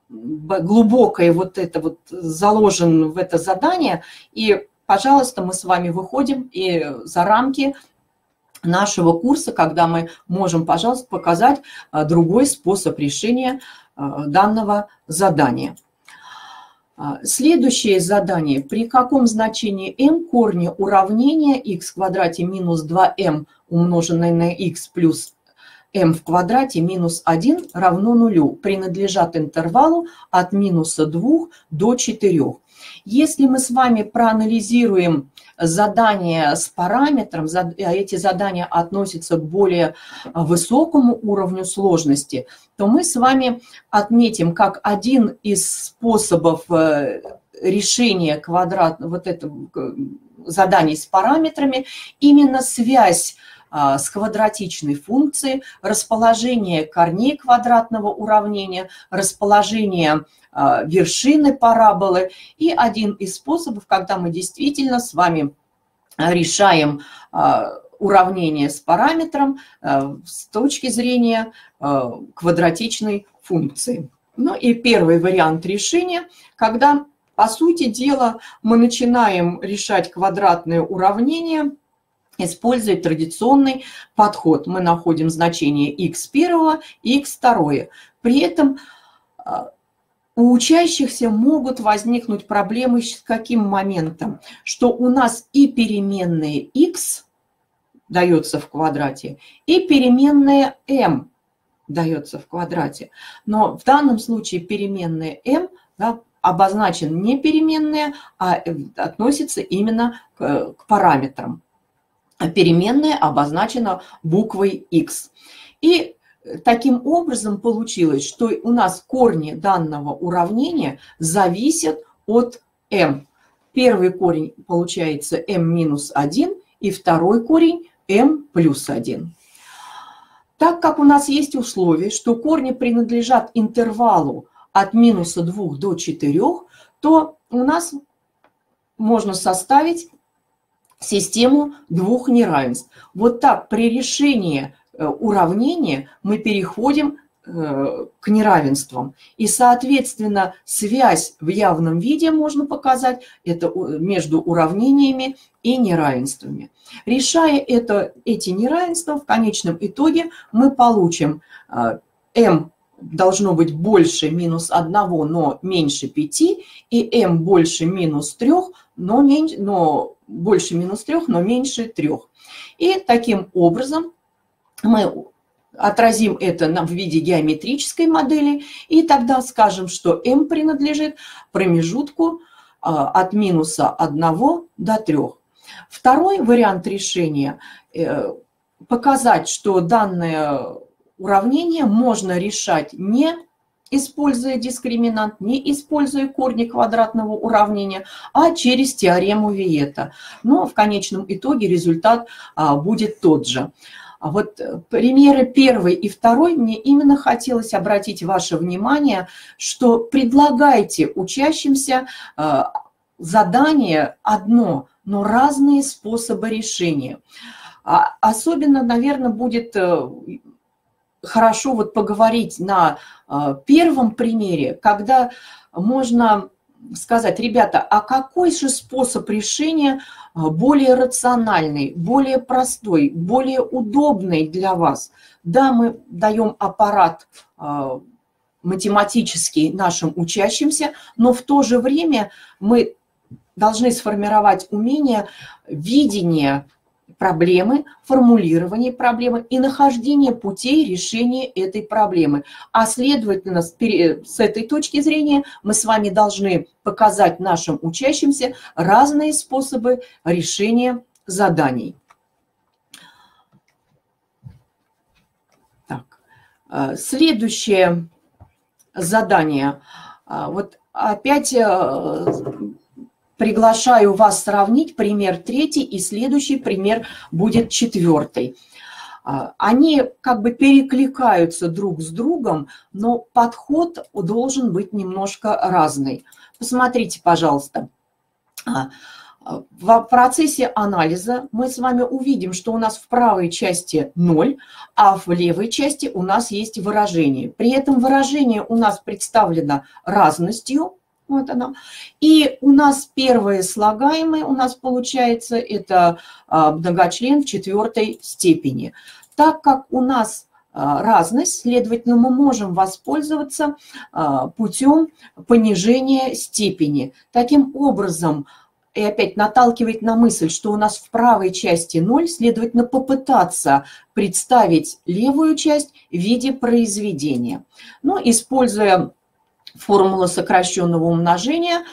глубокое вот это вот заложен в это задание, и, пожалуйста, мы с вами выходим и за рамки нашего курса, когда мы можем, пожалуйста, показать а, другой способ решения а, данного задания. А, следующее задание. При каком значении m корня уравнения x в квадрате минус 2m умноженное на x плюс m в квадрате минус 1 равно нулю принадлежат интервалу от минуса 2 до 4. Если мы с вами проанализируем задания с параметром, эти задания относятся к более высокому уровню сложности, то мы с вами отметим как один из способов э, решения квадрат, вот этого заданий с параметрами именно связь а, с квадратичной функцией, расположение корней квадратного уравнения, расположение а, вершины параболы. И один из способов, когда мы действительно с вами решаем а, уравнение с параметром с точки зрения квадратичной функции. Ну и первый вариант решения, когда, по сути дела, мы начинаем решать квадратные уравнения – использовать традиционный подход. Мы находим значение x1 и x2. При этом а, у учащихся могут возникнуть проблемы с каким моментом? Что у нас и переменные x дается в квадрате, и переменная m дается в квадрате. Но в данном случае переменная m да, обозначен не переменная, а э, относится именно к, к параметрам переменная обозначена буквой x. И таким образом получилось, что у нас корни данного уравнения зависят от m. Первый корень получается m минус 1, и второй корень m плюс 1. Так как у нас есть условие, что корни принадлежат интервалу от минуса 2 до 4, то у нас можно составить систему двух неравенств. Вот так при решении э, уравнения мы переходим э, к неравенствам. И, соответственно, связь в явном виде можно показать это между уравнениями и неравенствами. Решая это, эти неравенства, в конечном итоге мы получим m э, должно быть больше минус 1, но меньше 5, и m больше минус 3, но, меньше, но больше минус 3, но меньше 3. И таким образом мы отразим это в виде геометрической модели, и тогда скажем, что m принадлежит промежутку а, от минуса 1 до 3. Второй вариант решения э, – показать, что данное уравнение можно решать не используя дискриминант, не используя корни квадратного уравнения, а через теорему Виета. Но в конечном итоге результат а, будет тот же. А вот э, примеры первый и второй, мне именно хотелось обратить ваше внимание, что предлагайте учащимся а, задание одно, но разные способы решения. Особенно, наверное, будет э, хорошо вот поговорить на а, первом примере, когда можно сказать, ребята, а какой же способ решения а, более рациональный, более простой, более удобный для вас? Да, мы даем аппарат а, математический нашим учащимся, но в то же время мы должны сформировать умение видения проблемы, формулирование проблемы и нахождение путей решения этой проблемы. А следовательно, с этой точки зрения мы с вами должны показать нашим учащимся разные способы решения заданий. Э, следующее задание. А, вот опять э, приглашаю вас сравнить пример третий и следующий пример будет четвертый. А, они как бы перекликаются друг с другом, но подход должен быть немножко разный. Посмотрите, пожалуйста. А, в процессе анализа мы с вами увидим, что у нас в правой части 0, а в левой части у нас есть выражение. При этом выражение у нас представлено разностью, вот она. И у нас первое слагаемое у нас получается это а, многочлен в четвертой степени. Так как у нас а, разность, следовательно, мы можем воспользоваться а, путем понижения степени. Таким образом, и опять наталкивает на мысль, что у нас в правой части 0, следовательно, попытаться представить левую часть в виде произведения. Но используя формулу сокращенного умножения,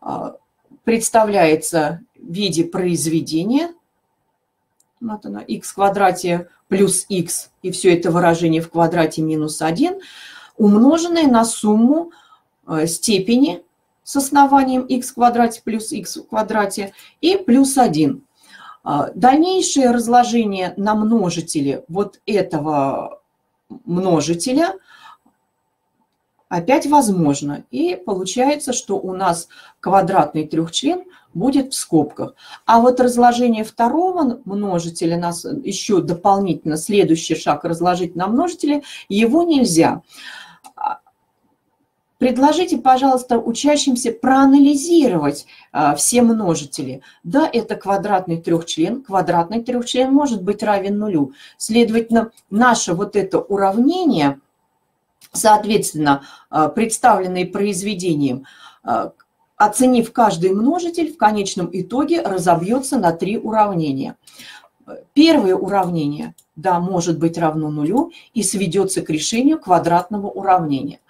а, представляется в виде произведения, вот она, x в квадрате плюс x, и все это выражение в квадрате минус 1, умноженное на сумму а, степени с основанием x в квадрате плюс x в квадрате и плюс 1. А, дальнейшее разложение на множители вот этого множителя опять возможно. И получается, что у нас квадратный трехчлен будет в скобках. А вот разложение второго множителя, нас еще дополнительно следующий шаг разложить на множители, его нельзя. Предложите, пожалуйста, учащимся проанализировать а, все множители. Да, это квадратный трехчлен. Квадратный трехчлен может быть равен нулю. Следовательно, наше вот это уравнение, соответственно, а, представленное произведением, а, оценив каждый множитель, в конечном итоге разобьется на три уравнения. Первое уравнение, да, может быть равно нулю и сведется к решению квадратного уравнения.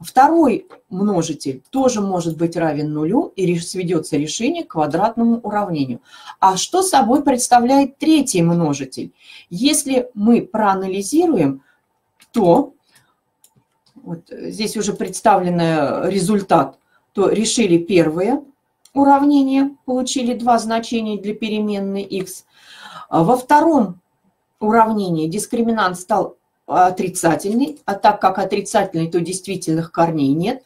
Второй множитель тоже может быть равен нулю и сведется решение к квадратному уравнению. А что собой представляет третий множитель? Если мы проанализируем, то вот здесь уже представлен результат, то решили первое уравнение, получили два значения для переменной x. Во втором уравнении дискриминант стал отрицательный, а так как отрицательный, то действительных корней нет.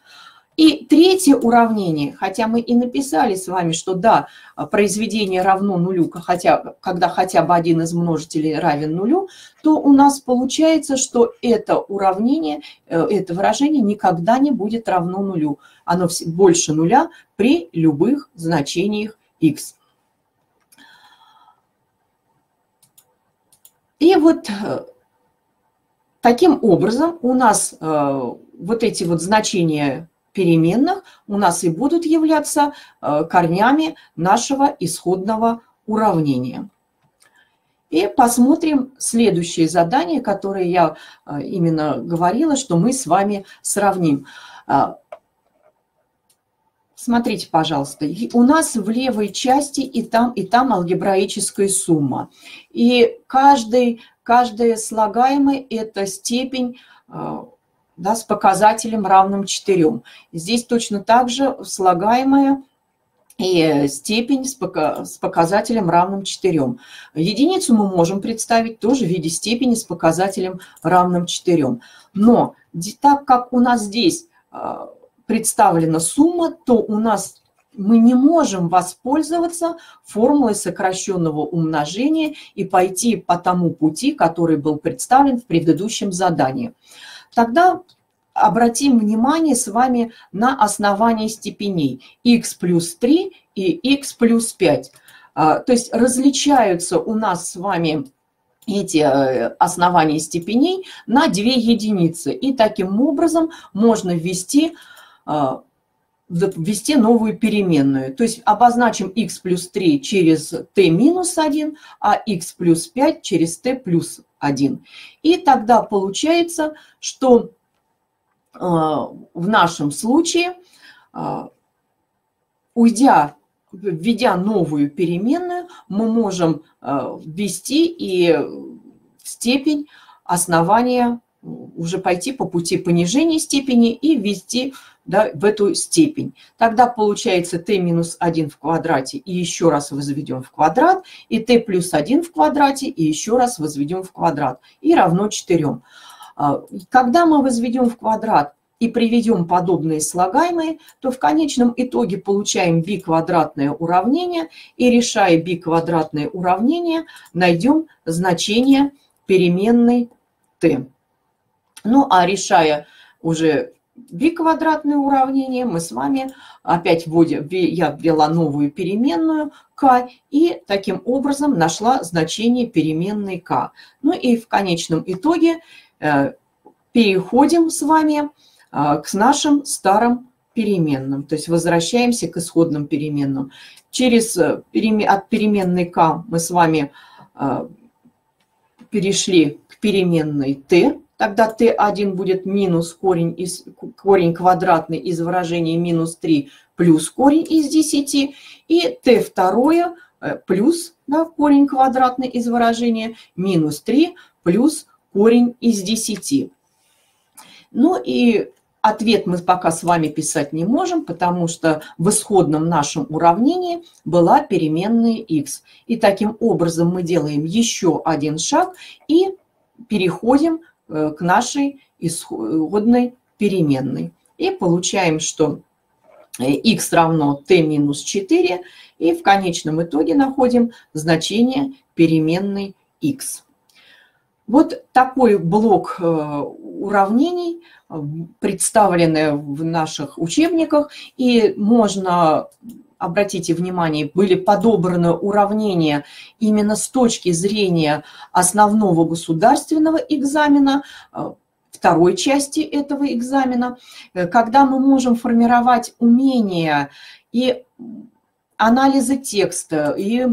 И третье уравнение, хотя мы и написали с вами, что да, произведение равно нулю, хотя, когда хотя бы один из множителей равен нулю, то у нас получается, что это уравнение, э, это выражение никогда не будет равно нулю. Оно больше нуля при любых значениях x. И вот э, Таким образом, у нас э, вот эти вот значения переменных у нас и будут являться э, корнями нашего исходного уравнения. И посмотрим следующее задание, которое я э, именно говорила, что мы с вами сравним. Смотрите, пожалуйста, у нас в левой части и там, и там алгебраическая сумма. И каждый каждое слагаемое – это степень да, с показателем равным 4. Здесь точно так же слагаемое и степень с показателем равным 4. Единицу мы можем представить тоже в виде степени с показателем равным 4. Но так как у нас здесь а, представлена сумма, то у нас мы не можем воспользоваться формулой сокращенного умножения и пойти по тому пути, который был представлен в предыдущем задании. Тогда обратим внимание с вами на основание степеней x плюс 3 и x плюс 5. А, то есть различаются у нас с вами эти э, основания степеней на две единицы. И таким образом можно ввести а, ввести новую переменную. То есть обозначим x плюс 3 через t минус 1, а x плюс 5 через t плюс 1. И тогда получается, что э, в нашем случае, э, уйдя, введя новую переменную, мы можем э, ввести и степень основания уже пойти по пути понижения степени и ввести да, в эту степень. Тогда получается t минус 1 в квадрате и еще раз возведем в квадрат, и t плюс 1 в квадрате и еще раз возведем в квадрат, и равно 4. А, когда мы возведем в квадрат и приведем подобные слагаемые, то в конечном итоге получаем b-квадратное уравнение, и решая b-квадратное уравнение, найдем значение переменной t. Ну, а решая уже b-квадратное уравнение, мы с вами опять вводим, я ввела новую переменную k и таким образом нашла значение переменной k. Ну и в конечном итоге э, переходим с вами э, к нашим старым переменным, то есть возвращаемся к исходным переменным. Через э, от переменной k мы с вами перешли к переменной t, тогда t1 будет минус корень, из, корень квадратный из выражения минус 3 плюс корень из 10, и t2 э, плюс да, корень квадратный из выражения минус 3 плюс корень из 10. Ну и ответ мы пока с вами писать не можем, потому что в исходном нашем уравнении была переменная x. И таким образом мы делаем еще один шаг и переходим к нашей исходной переменной. И получаем, что x равно t минус 4, и в конечном итоге находим значение переменной x. Вот такой блок э, уравнений, э, представленный в наших учебниках, и можно обратите внимание, были подобраны уравнения именно с точки зрения основного государственного экзамена, э, второй части этого экзамена, э, когда мы можем формировать умения и анализа текста, и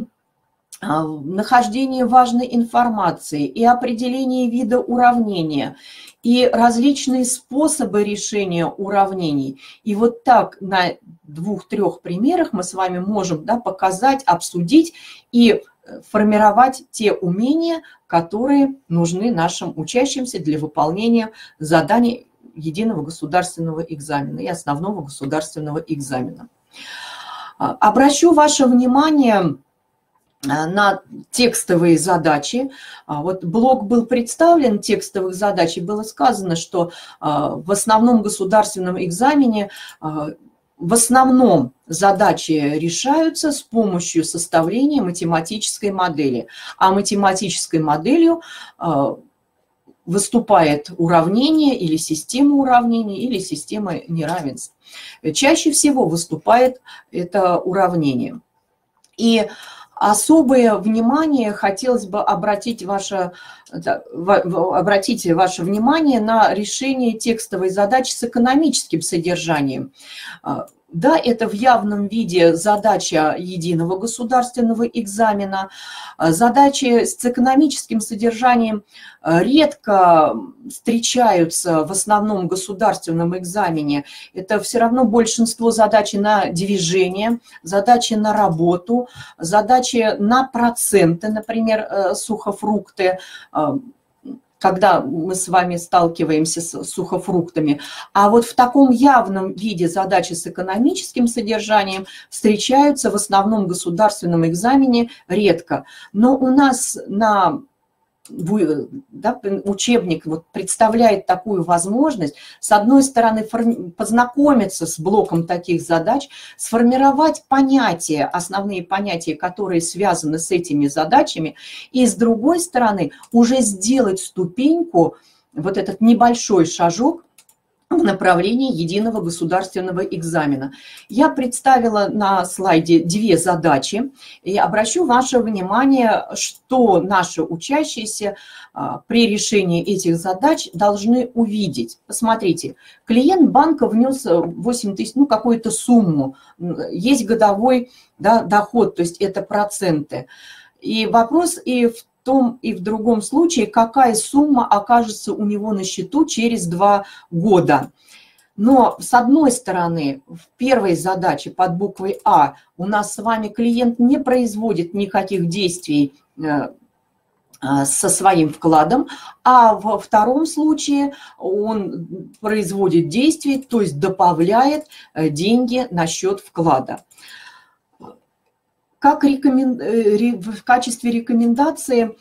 нахождение важной информации, и определение вида уравнения, и различные способы решения уравнений. И вот так на двух-трех примерах мы с вами можем да, показать, обсудить и э, формировать те умения, которые нужны нашим учащимся для выполнения заданий единого государственного экзамена и основного государственного экзамена. А, обращу ваше внимание на текстовые задачи. А вот блок был представлен текстовых задач, и было сказано, что э, в основном государственном экзамене э, в основном задачи решаются с помощью составления математической модели. А математической моделью выступает уравнение или система уравнений, или система неравенств. Чаще всего выступает это уравнение. И Особое внимание хотелось бы обратить ваше, обратить ваше внимание на решение текстовой задачи с экономическим содержанием. Да, это в явном виде задача единого государственного экзамена. А, задачи с экономическим содержанием а, редко встречаются в основном государственном экзамене. Это все равно большинство задач на движение, задачи на работу, задачи на проценты, например, э, сухофрукты, когда мы с вами сталкиваемся с сухофруктами. А вот в таком явном виде задачи с экономическим содержанием встречаются в основном государственном экзамене редко. Но у нас на да, учебник вот представляет такую возможность, с одной стороны, познакомиться с блоком таких задач, сформировать понятия, основные понятия, которые связаны с этими задачами, и с другой стороны, уже сделать ступеньку, вот этот небольшой шажок в направлении единого государственного экзамена. Я представила на слайде две задачи и обращу ваше внимание, что наши учащиеся а, при решении этих задач должны увидеть. Посмотрите, клиент банка внес 8 тысяч, ну какую-то сумму, есть годовой да, доход, то есть это проценты. И вопрос и в том и в другом случае, какая сумма окажется у него на счету через два года. Но с одной стороны, в первой задаче под буквой А у нас с вами клиент не производит никаких действий э, а, со своим вкладом, а во втором случае он производит действие, то есть добавляет э, деньги на счет вклада. Как рекомен... Э, в качестве рекомендации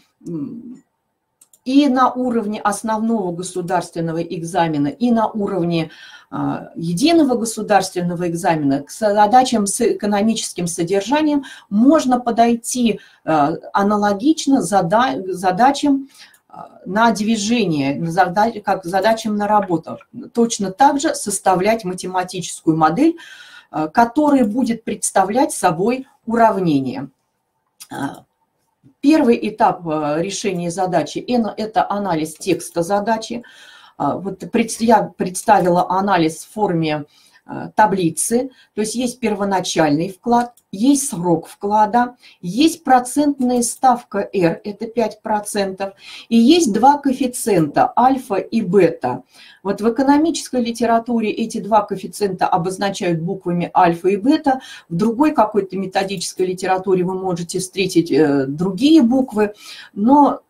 и на уровне основного государственного экзамена, и на уровне а, единого государственного экзамена к задачам с экономическим содержанием можно подойти а, аналогично задачам а, на движение, как задачам на работу. Точно так же составлять математическую модель, которая будет представлять собой уравнение. Первый этап решения задачи – это анализ текста задачи. Вот я представила анализ в форме таблицы, то есть есть первоначальный вклад, есть срок вклада, есть процентная ставка R, это 5%, и есть два коэффициента, альфа и бета. Вот в экономической литературе эти два коэффициента обозначают буквами альфа и бета, в другой какой-то методической литературе вы можете встретить э, другие буквы, но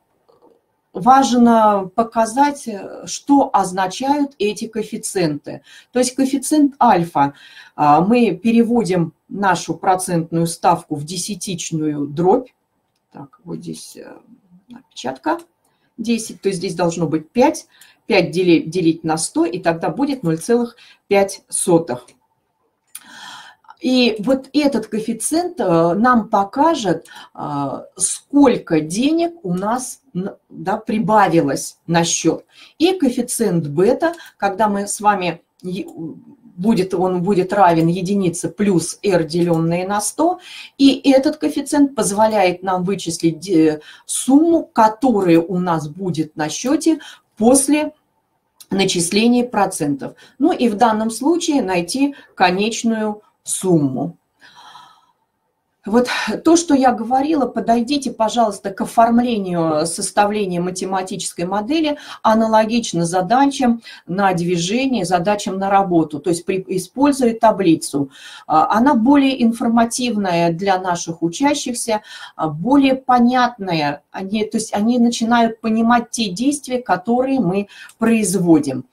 важно показать, что означают эти коэффициенты. То есть коэффициент альфа а, мы переводим нашу процентную ставку в десятичную дробь. Так, вот здесь э, опечатка 10, то есть здесь должно быть 5. 5 делить, делить на 100, и тогда будет 0,5. И вот этот коэффициент э, нам покажет, э, сколько денег у нас да, прибавилось на счет. И коэффициент бета, когда мы с вами будет, он будет равен единице плюс r, деленное на 100. И этот коэффициент позволяет нам вычислить э, сумму, которая у нас будет на счете после начисления процентов. Ну и в данном случае найти конечную сумму. Вот то, что я говорила, подойдите, пожалуйста, к оформлению составления математической модели аналогично задачам на движение, задачам на работу, то есть при, используя таблицу. А, она более информативная для наших учащихся, а, более понятная, они, то есть они начинают понимать те действия, которые мы производим.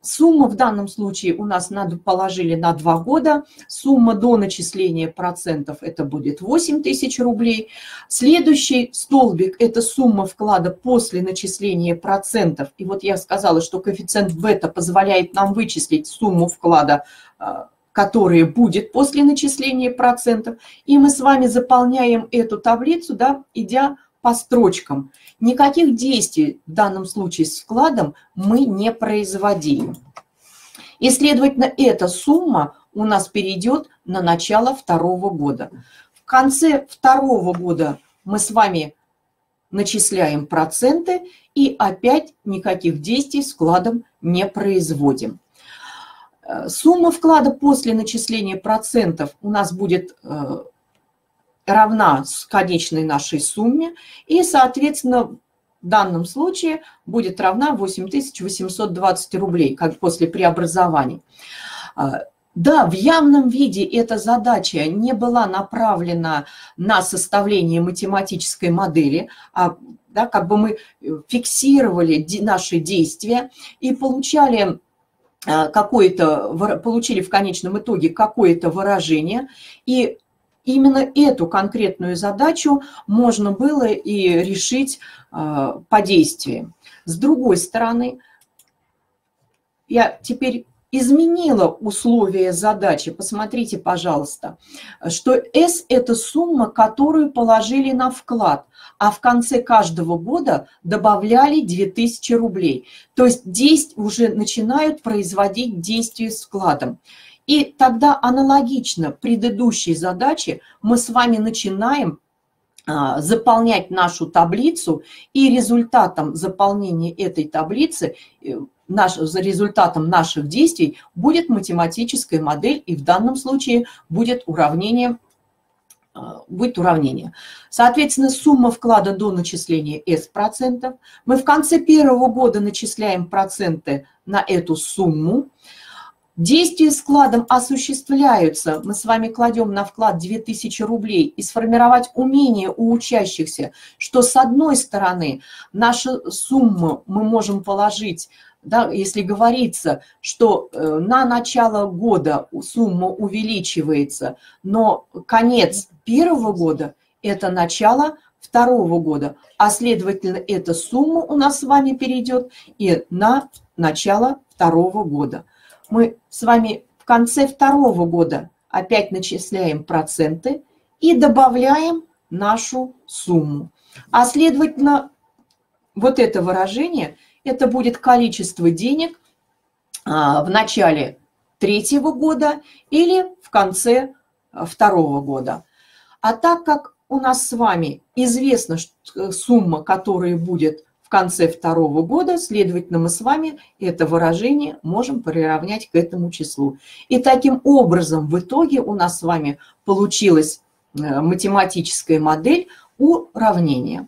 Сумма в данном случае у нас надо положили на 2 года. Сумма до начисления процентов это будет 8 тысяч рублей. Следующий столбик – это сумма вклада после начисления процентов. И вот я сказала, что коэффициент бета позволяет нам вычислить сумму вклада а, которая будет после начисления процентов. И мы с вами заполняем эту таблицу, да, идя по строчкам. Никаких действий в данном случае с вкладом мы не производили. И, следовательно, эта сумма у нас перейдет на начало второго года. В конце второго года мы с вами начисляем проценты и опять никаких действий с вкладом не производим. Э, сумма вклада после начисления процентов у нас будет э, равна конечной нашей сумме, и, соответственно, в данном случае будет равна 8820 рублей, как после преобразования. А, да, в явном виде эта задача не была направлена на составление математической модели, а да, как бы мы фиксировали наши действия и получали а, какое-то, получили в конечном итоге какое-то выражение, и именно эту конкретную задачу можно было и решить а, по действиям. С другой стороны, я теперь изменила условия задачи. Посмотрите, пожалуйста, что S – это сумма, которую положили на вклад, а в конце каждого года добавляли 2000 рублей. То есть здесь уже начинают производить действия с вкладом. И тогда аналогично предыдущей задаче мы с вами начинаем а, заполнять нашу таблицу, и результатом заполнения этой таблицы, э, наш, за результатом наших действий будет математическая модель, и в данном случае будет уравнение, а, будет уравнение. Соответственно, сумма вклада до начисления S процентов. Мы в конце первого года начисляем проценты на эту сумму. Действия с вкладом осуществляются. Мы с вами кладем на вклад 2000 рублей и сформировать умение у учащихся, что с одной стороны нашу сумму мы можем положить да, если говорится, что э, на начало года сумма увеличивается, но конец первого года – это начало второго года, а следовательно, эта сумма у нас с вами перейдет и на начало второго года. Мы с вами в конце второго года опять начисляем проценты и добавляем нашу сумму. А следовательно, вот это выражение – это будет количество денег а, в начале третьего года или в конце а, второго года. А так как у нас с вами известна э, сумма, которая будет в конце второго года, следовательно, мы с вами это выражение можем приравнять к этому числу. И таким образом в итоге у нас с вами получилась э, математическая модель уравнения.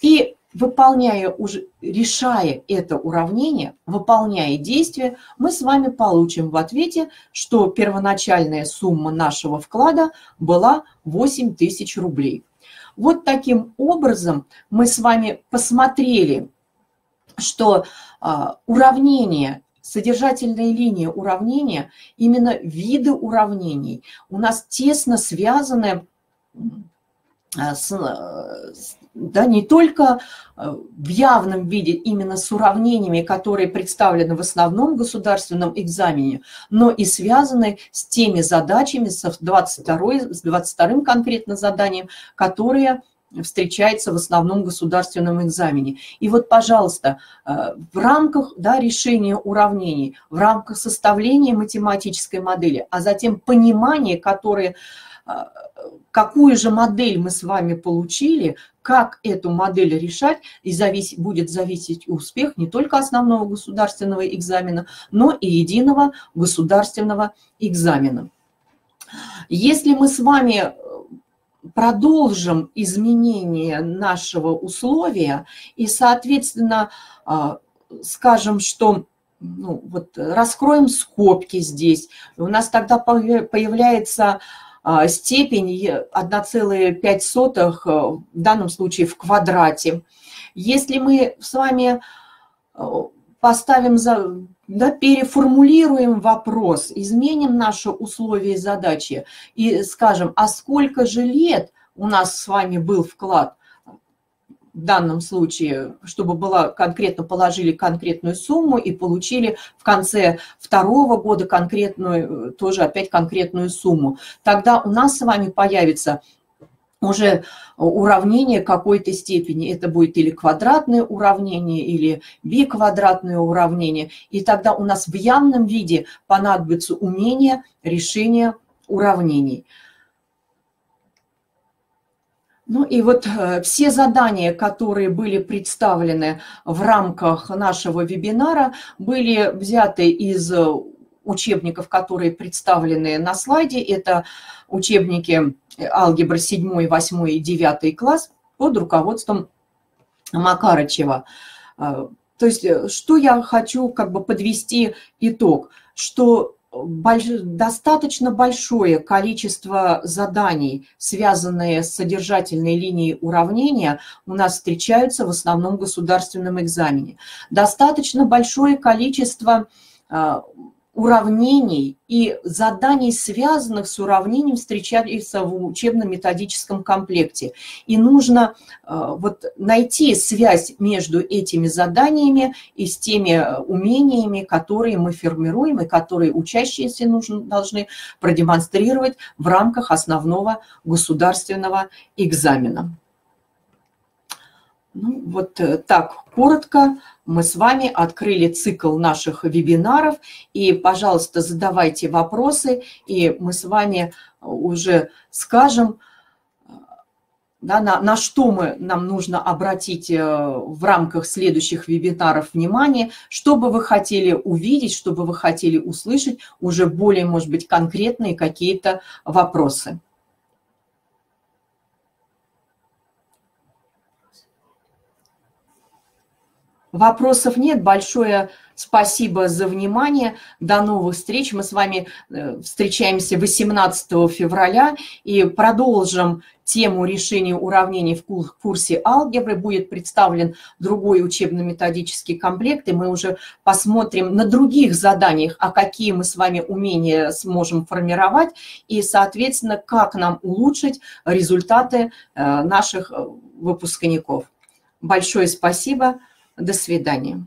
И выполняя уже, решая это уравнение, выполняя действие, мы с вами получим в ответе, что первоначальная сумма нашего вклада была 8 тысяч рублей. Вот таким образом мы с вами посмотрели, что а, уравнение содержательные линии уравнения, именно виды уравнений у нас тесно связаны а, с, да, не только э, в явном виде именно с уравнениями, которые представлены в основном государственном экзамене, но и связаны с теми задачами, с 22, с 22 конкретно заданием, которые встречается в основном государственном экзамене. И вот, пожалуйста, э, в рамках да, решения уравнений, в рамках составления математической модели, а затем понимания, которые э, какую же модель мы с вами получили, как эту модель решать, и завис, будет зависеть успех не только основного государственного экзамена, но и единого государственного экзамена. Если мы с вами э, продолжим изменение нашего условия и, соответственно, а, скажем, что ну, вот раскроем скобки здесь, у нас тогда появляется степень 1,5 э, в данном случае в квадрате. Если мы с вами э, поставим, за, да, переформулируем вопрос, изменим наши условия задачи и скажем, а сколько же лет у нас с вами был вклад, в данном случае, чтобы было конкретно положили конкретную сумму и получили в конце второго года конкретную, тоже опять конкретную сумму. Тогда у нас с вами появится уже уравнение какой-то степени. Это будет или квадратное уравнение, или биквадратное уравнение. И тогда у нас в явном виде понадобится умение решения уравнений. Ну и вот э, все задания, которые были представлены в рамках нашего вебинара, были взяты из э, учебников, которые представлены на слайде. Это учебники алгебра 7, 8 и 9 класс под руководством Макарычева. Э, то есть, что я хочу как бы подвести итог, что больш... достаточно большое количество заданий, связанные с содержательной линией уравнения, у нас встречаются в основном государственном экзамене. Достаточно большое количество а, уравнений и заданий, связанных с уравнением, встречаются в учебно-методическом комплекте. И нужно э, вот найти связь между этими заданиями и с теми э, умениями, которые мы формируем и которые учащиеся нужно, должны продемонстрировать в рамках основного государственного экзамена. Ну, вот э, так коротко мы с вами открыли цикл наших вебинаров. И, пожалуйста, задавайте вопросы, и мы с вами уже скажем, да, на, на что мы, нам нужно обратить э, в рамках следующих вебинаров внимание, что бы вы хотели увидеть, что бы вы хотели услышать, уже более, может быть, конкретные какие-то вопросы. Вопросов нет. Большое спасибо за внимание. До новых встреч. Мы с вами э, встречаемся 18 февраля и продолжим тему решения уравнений в курсе алгебры. Будет представлен другой учебно-методический комплект, и мы уже посмотрим на других заданиях, а какие мы с вами умения сможем формировать, и, соответственно, как нам улучшить результаты э, наших э, выпускников. Большое спасибо. До свидания.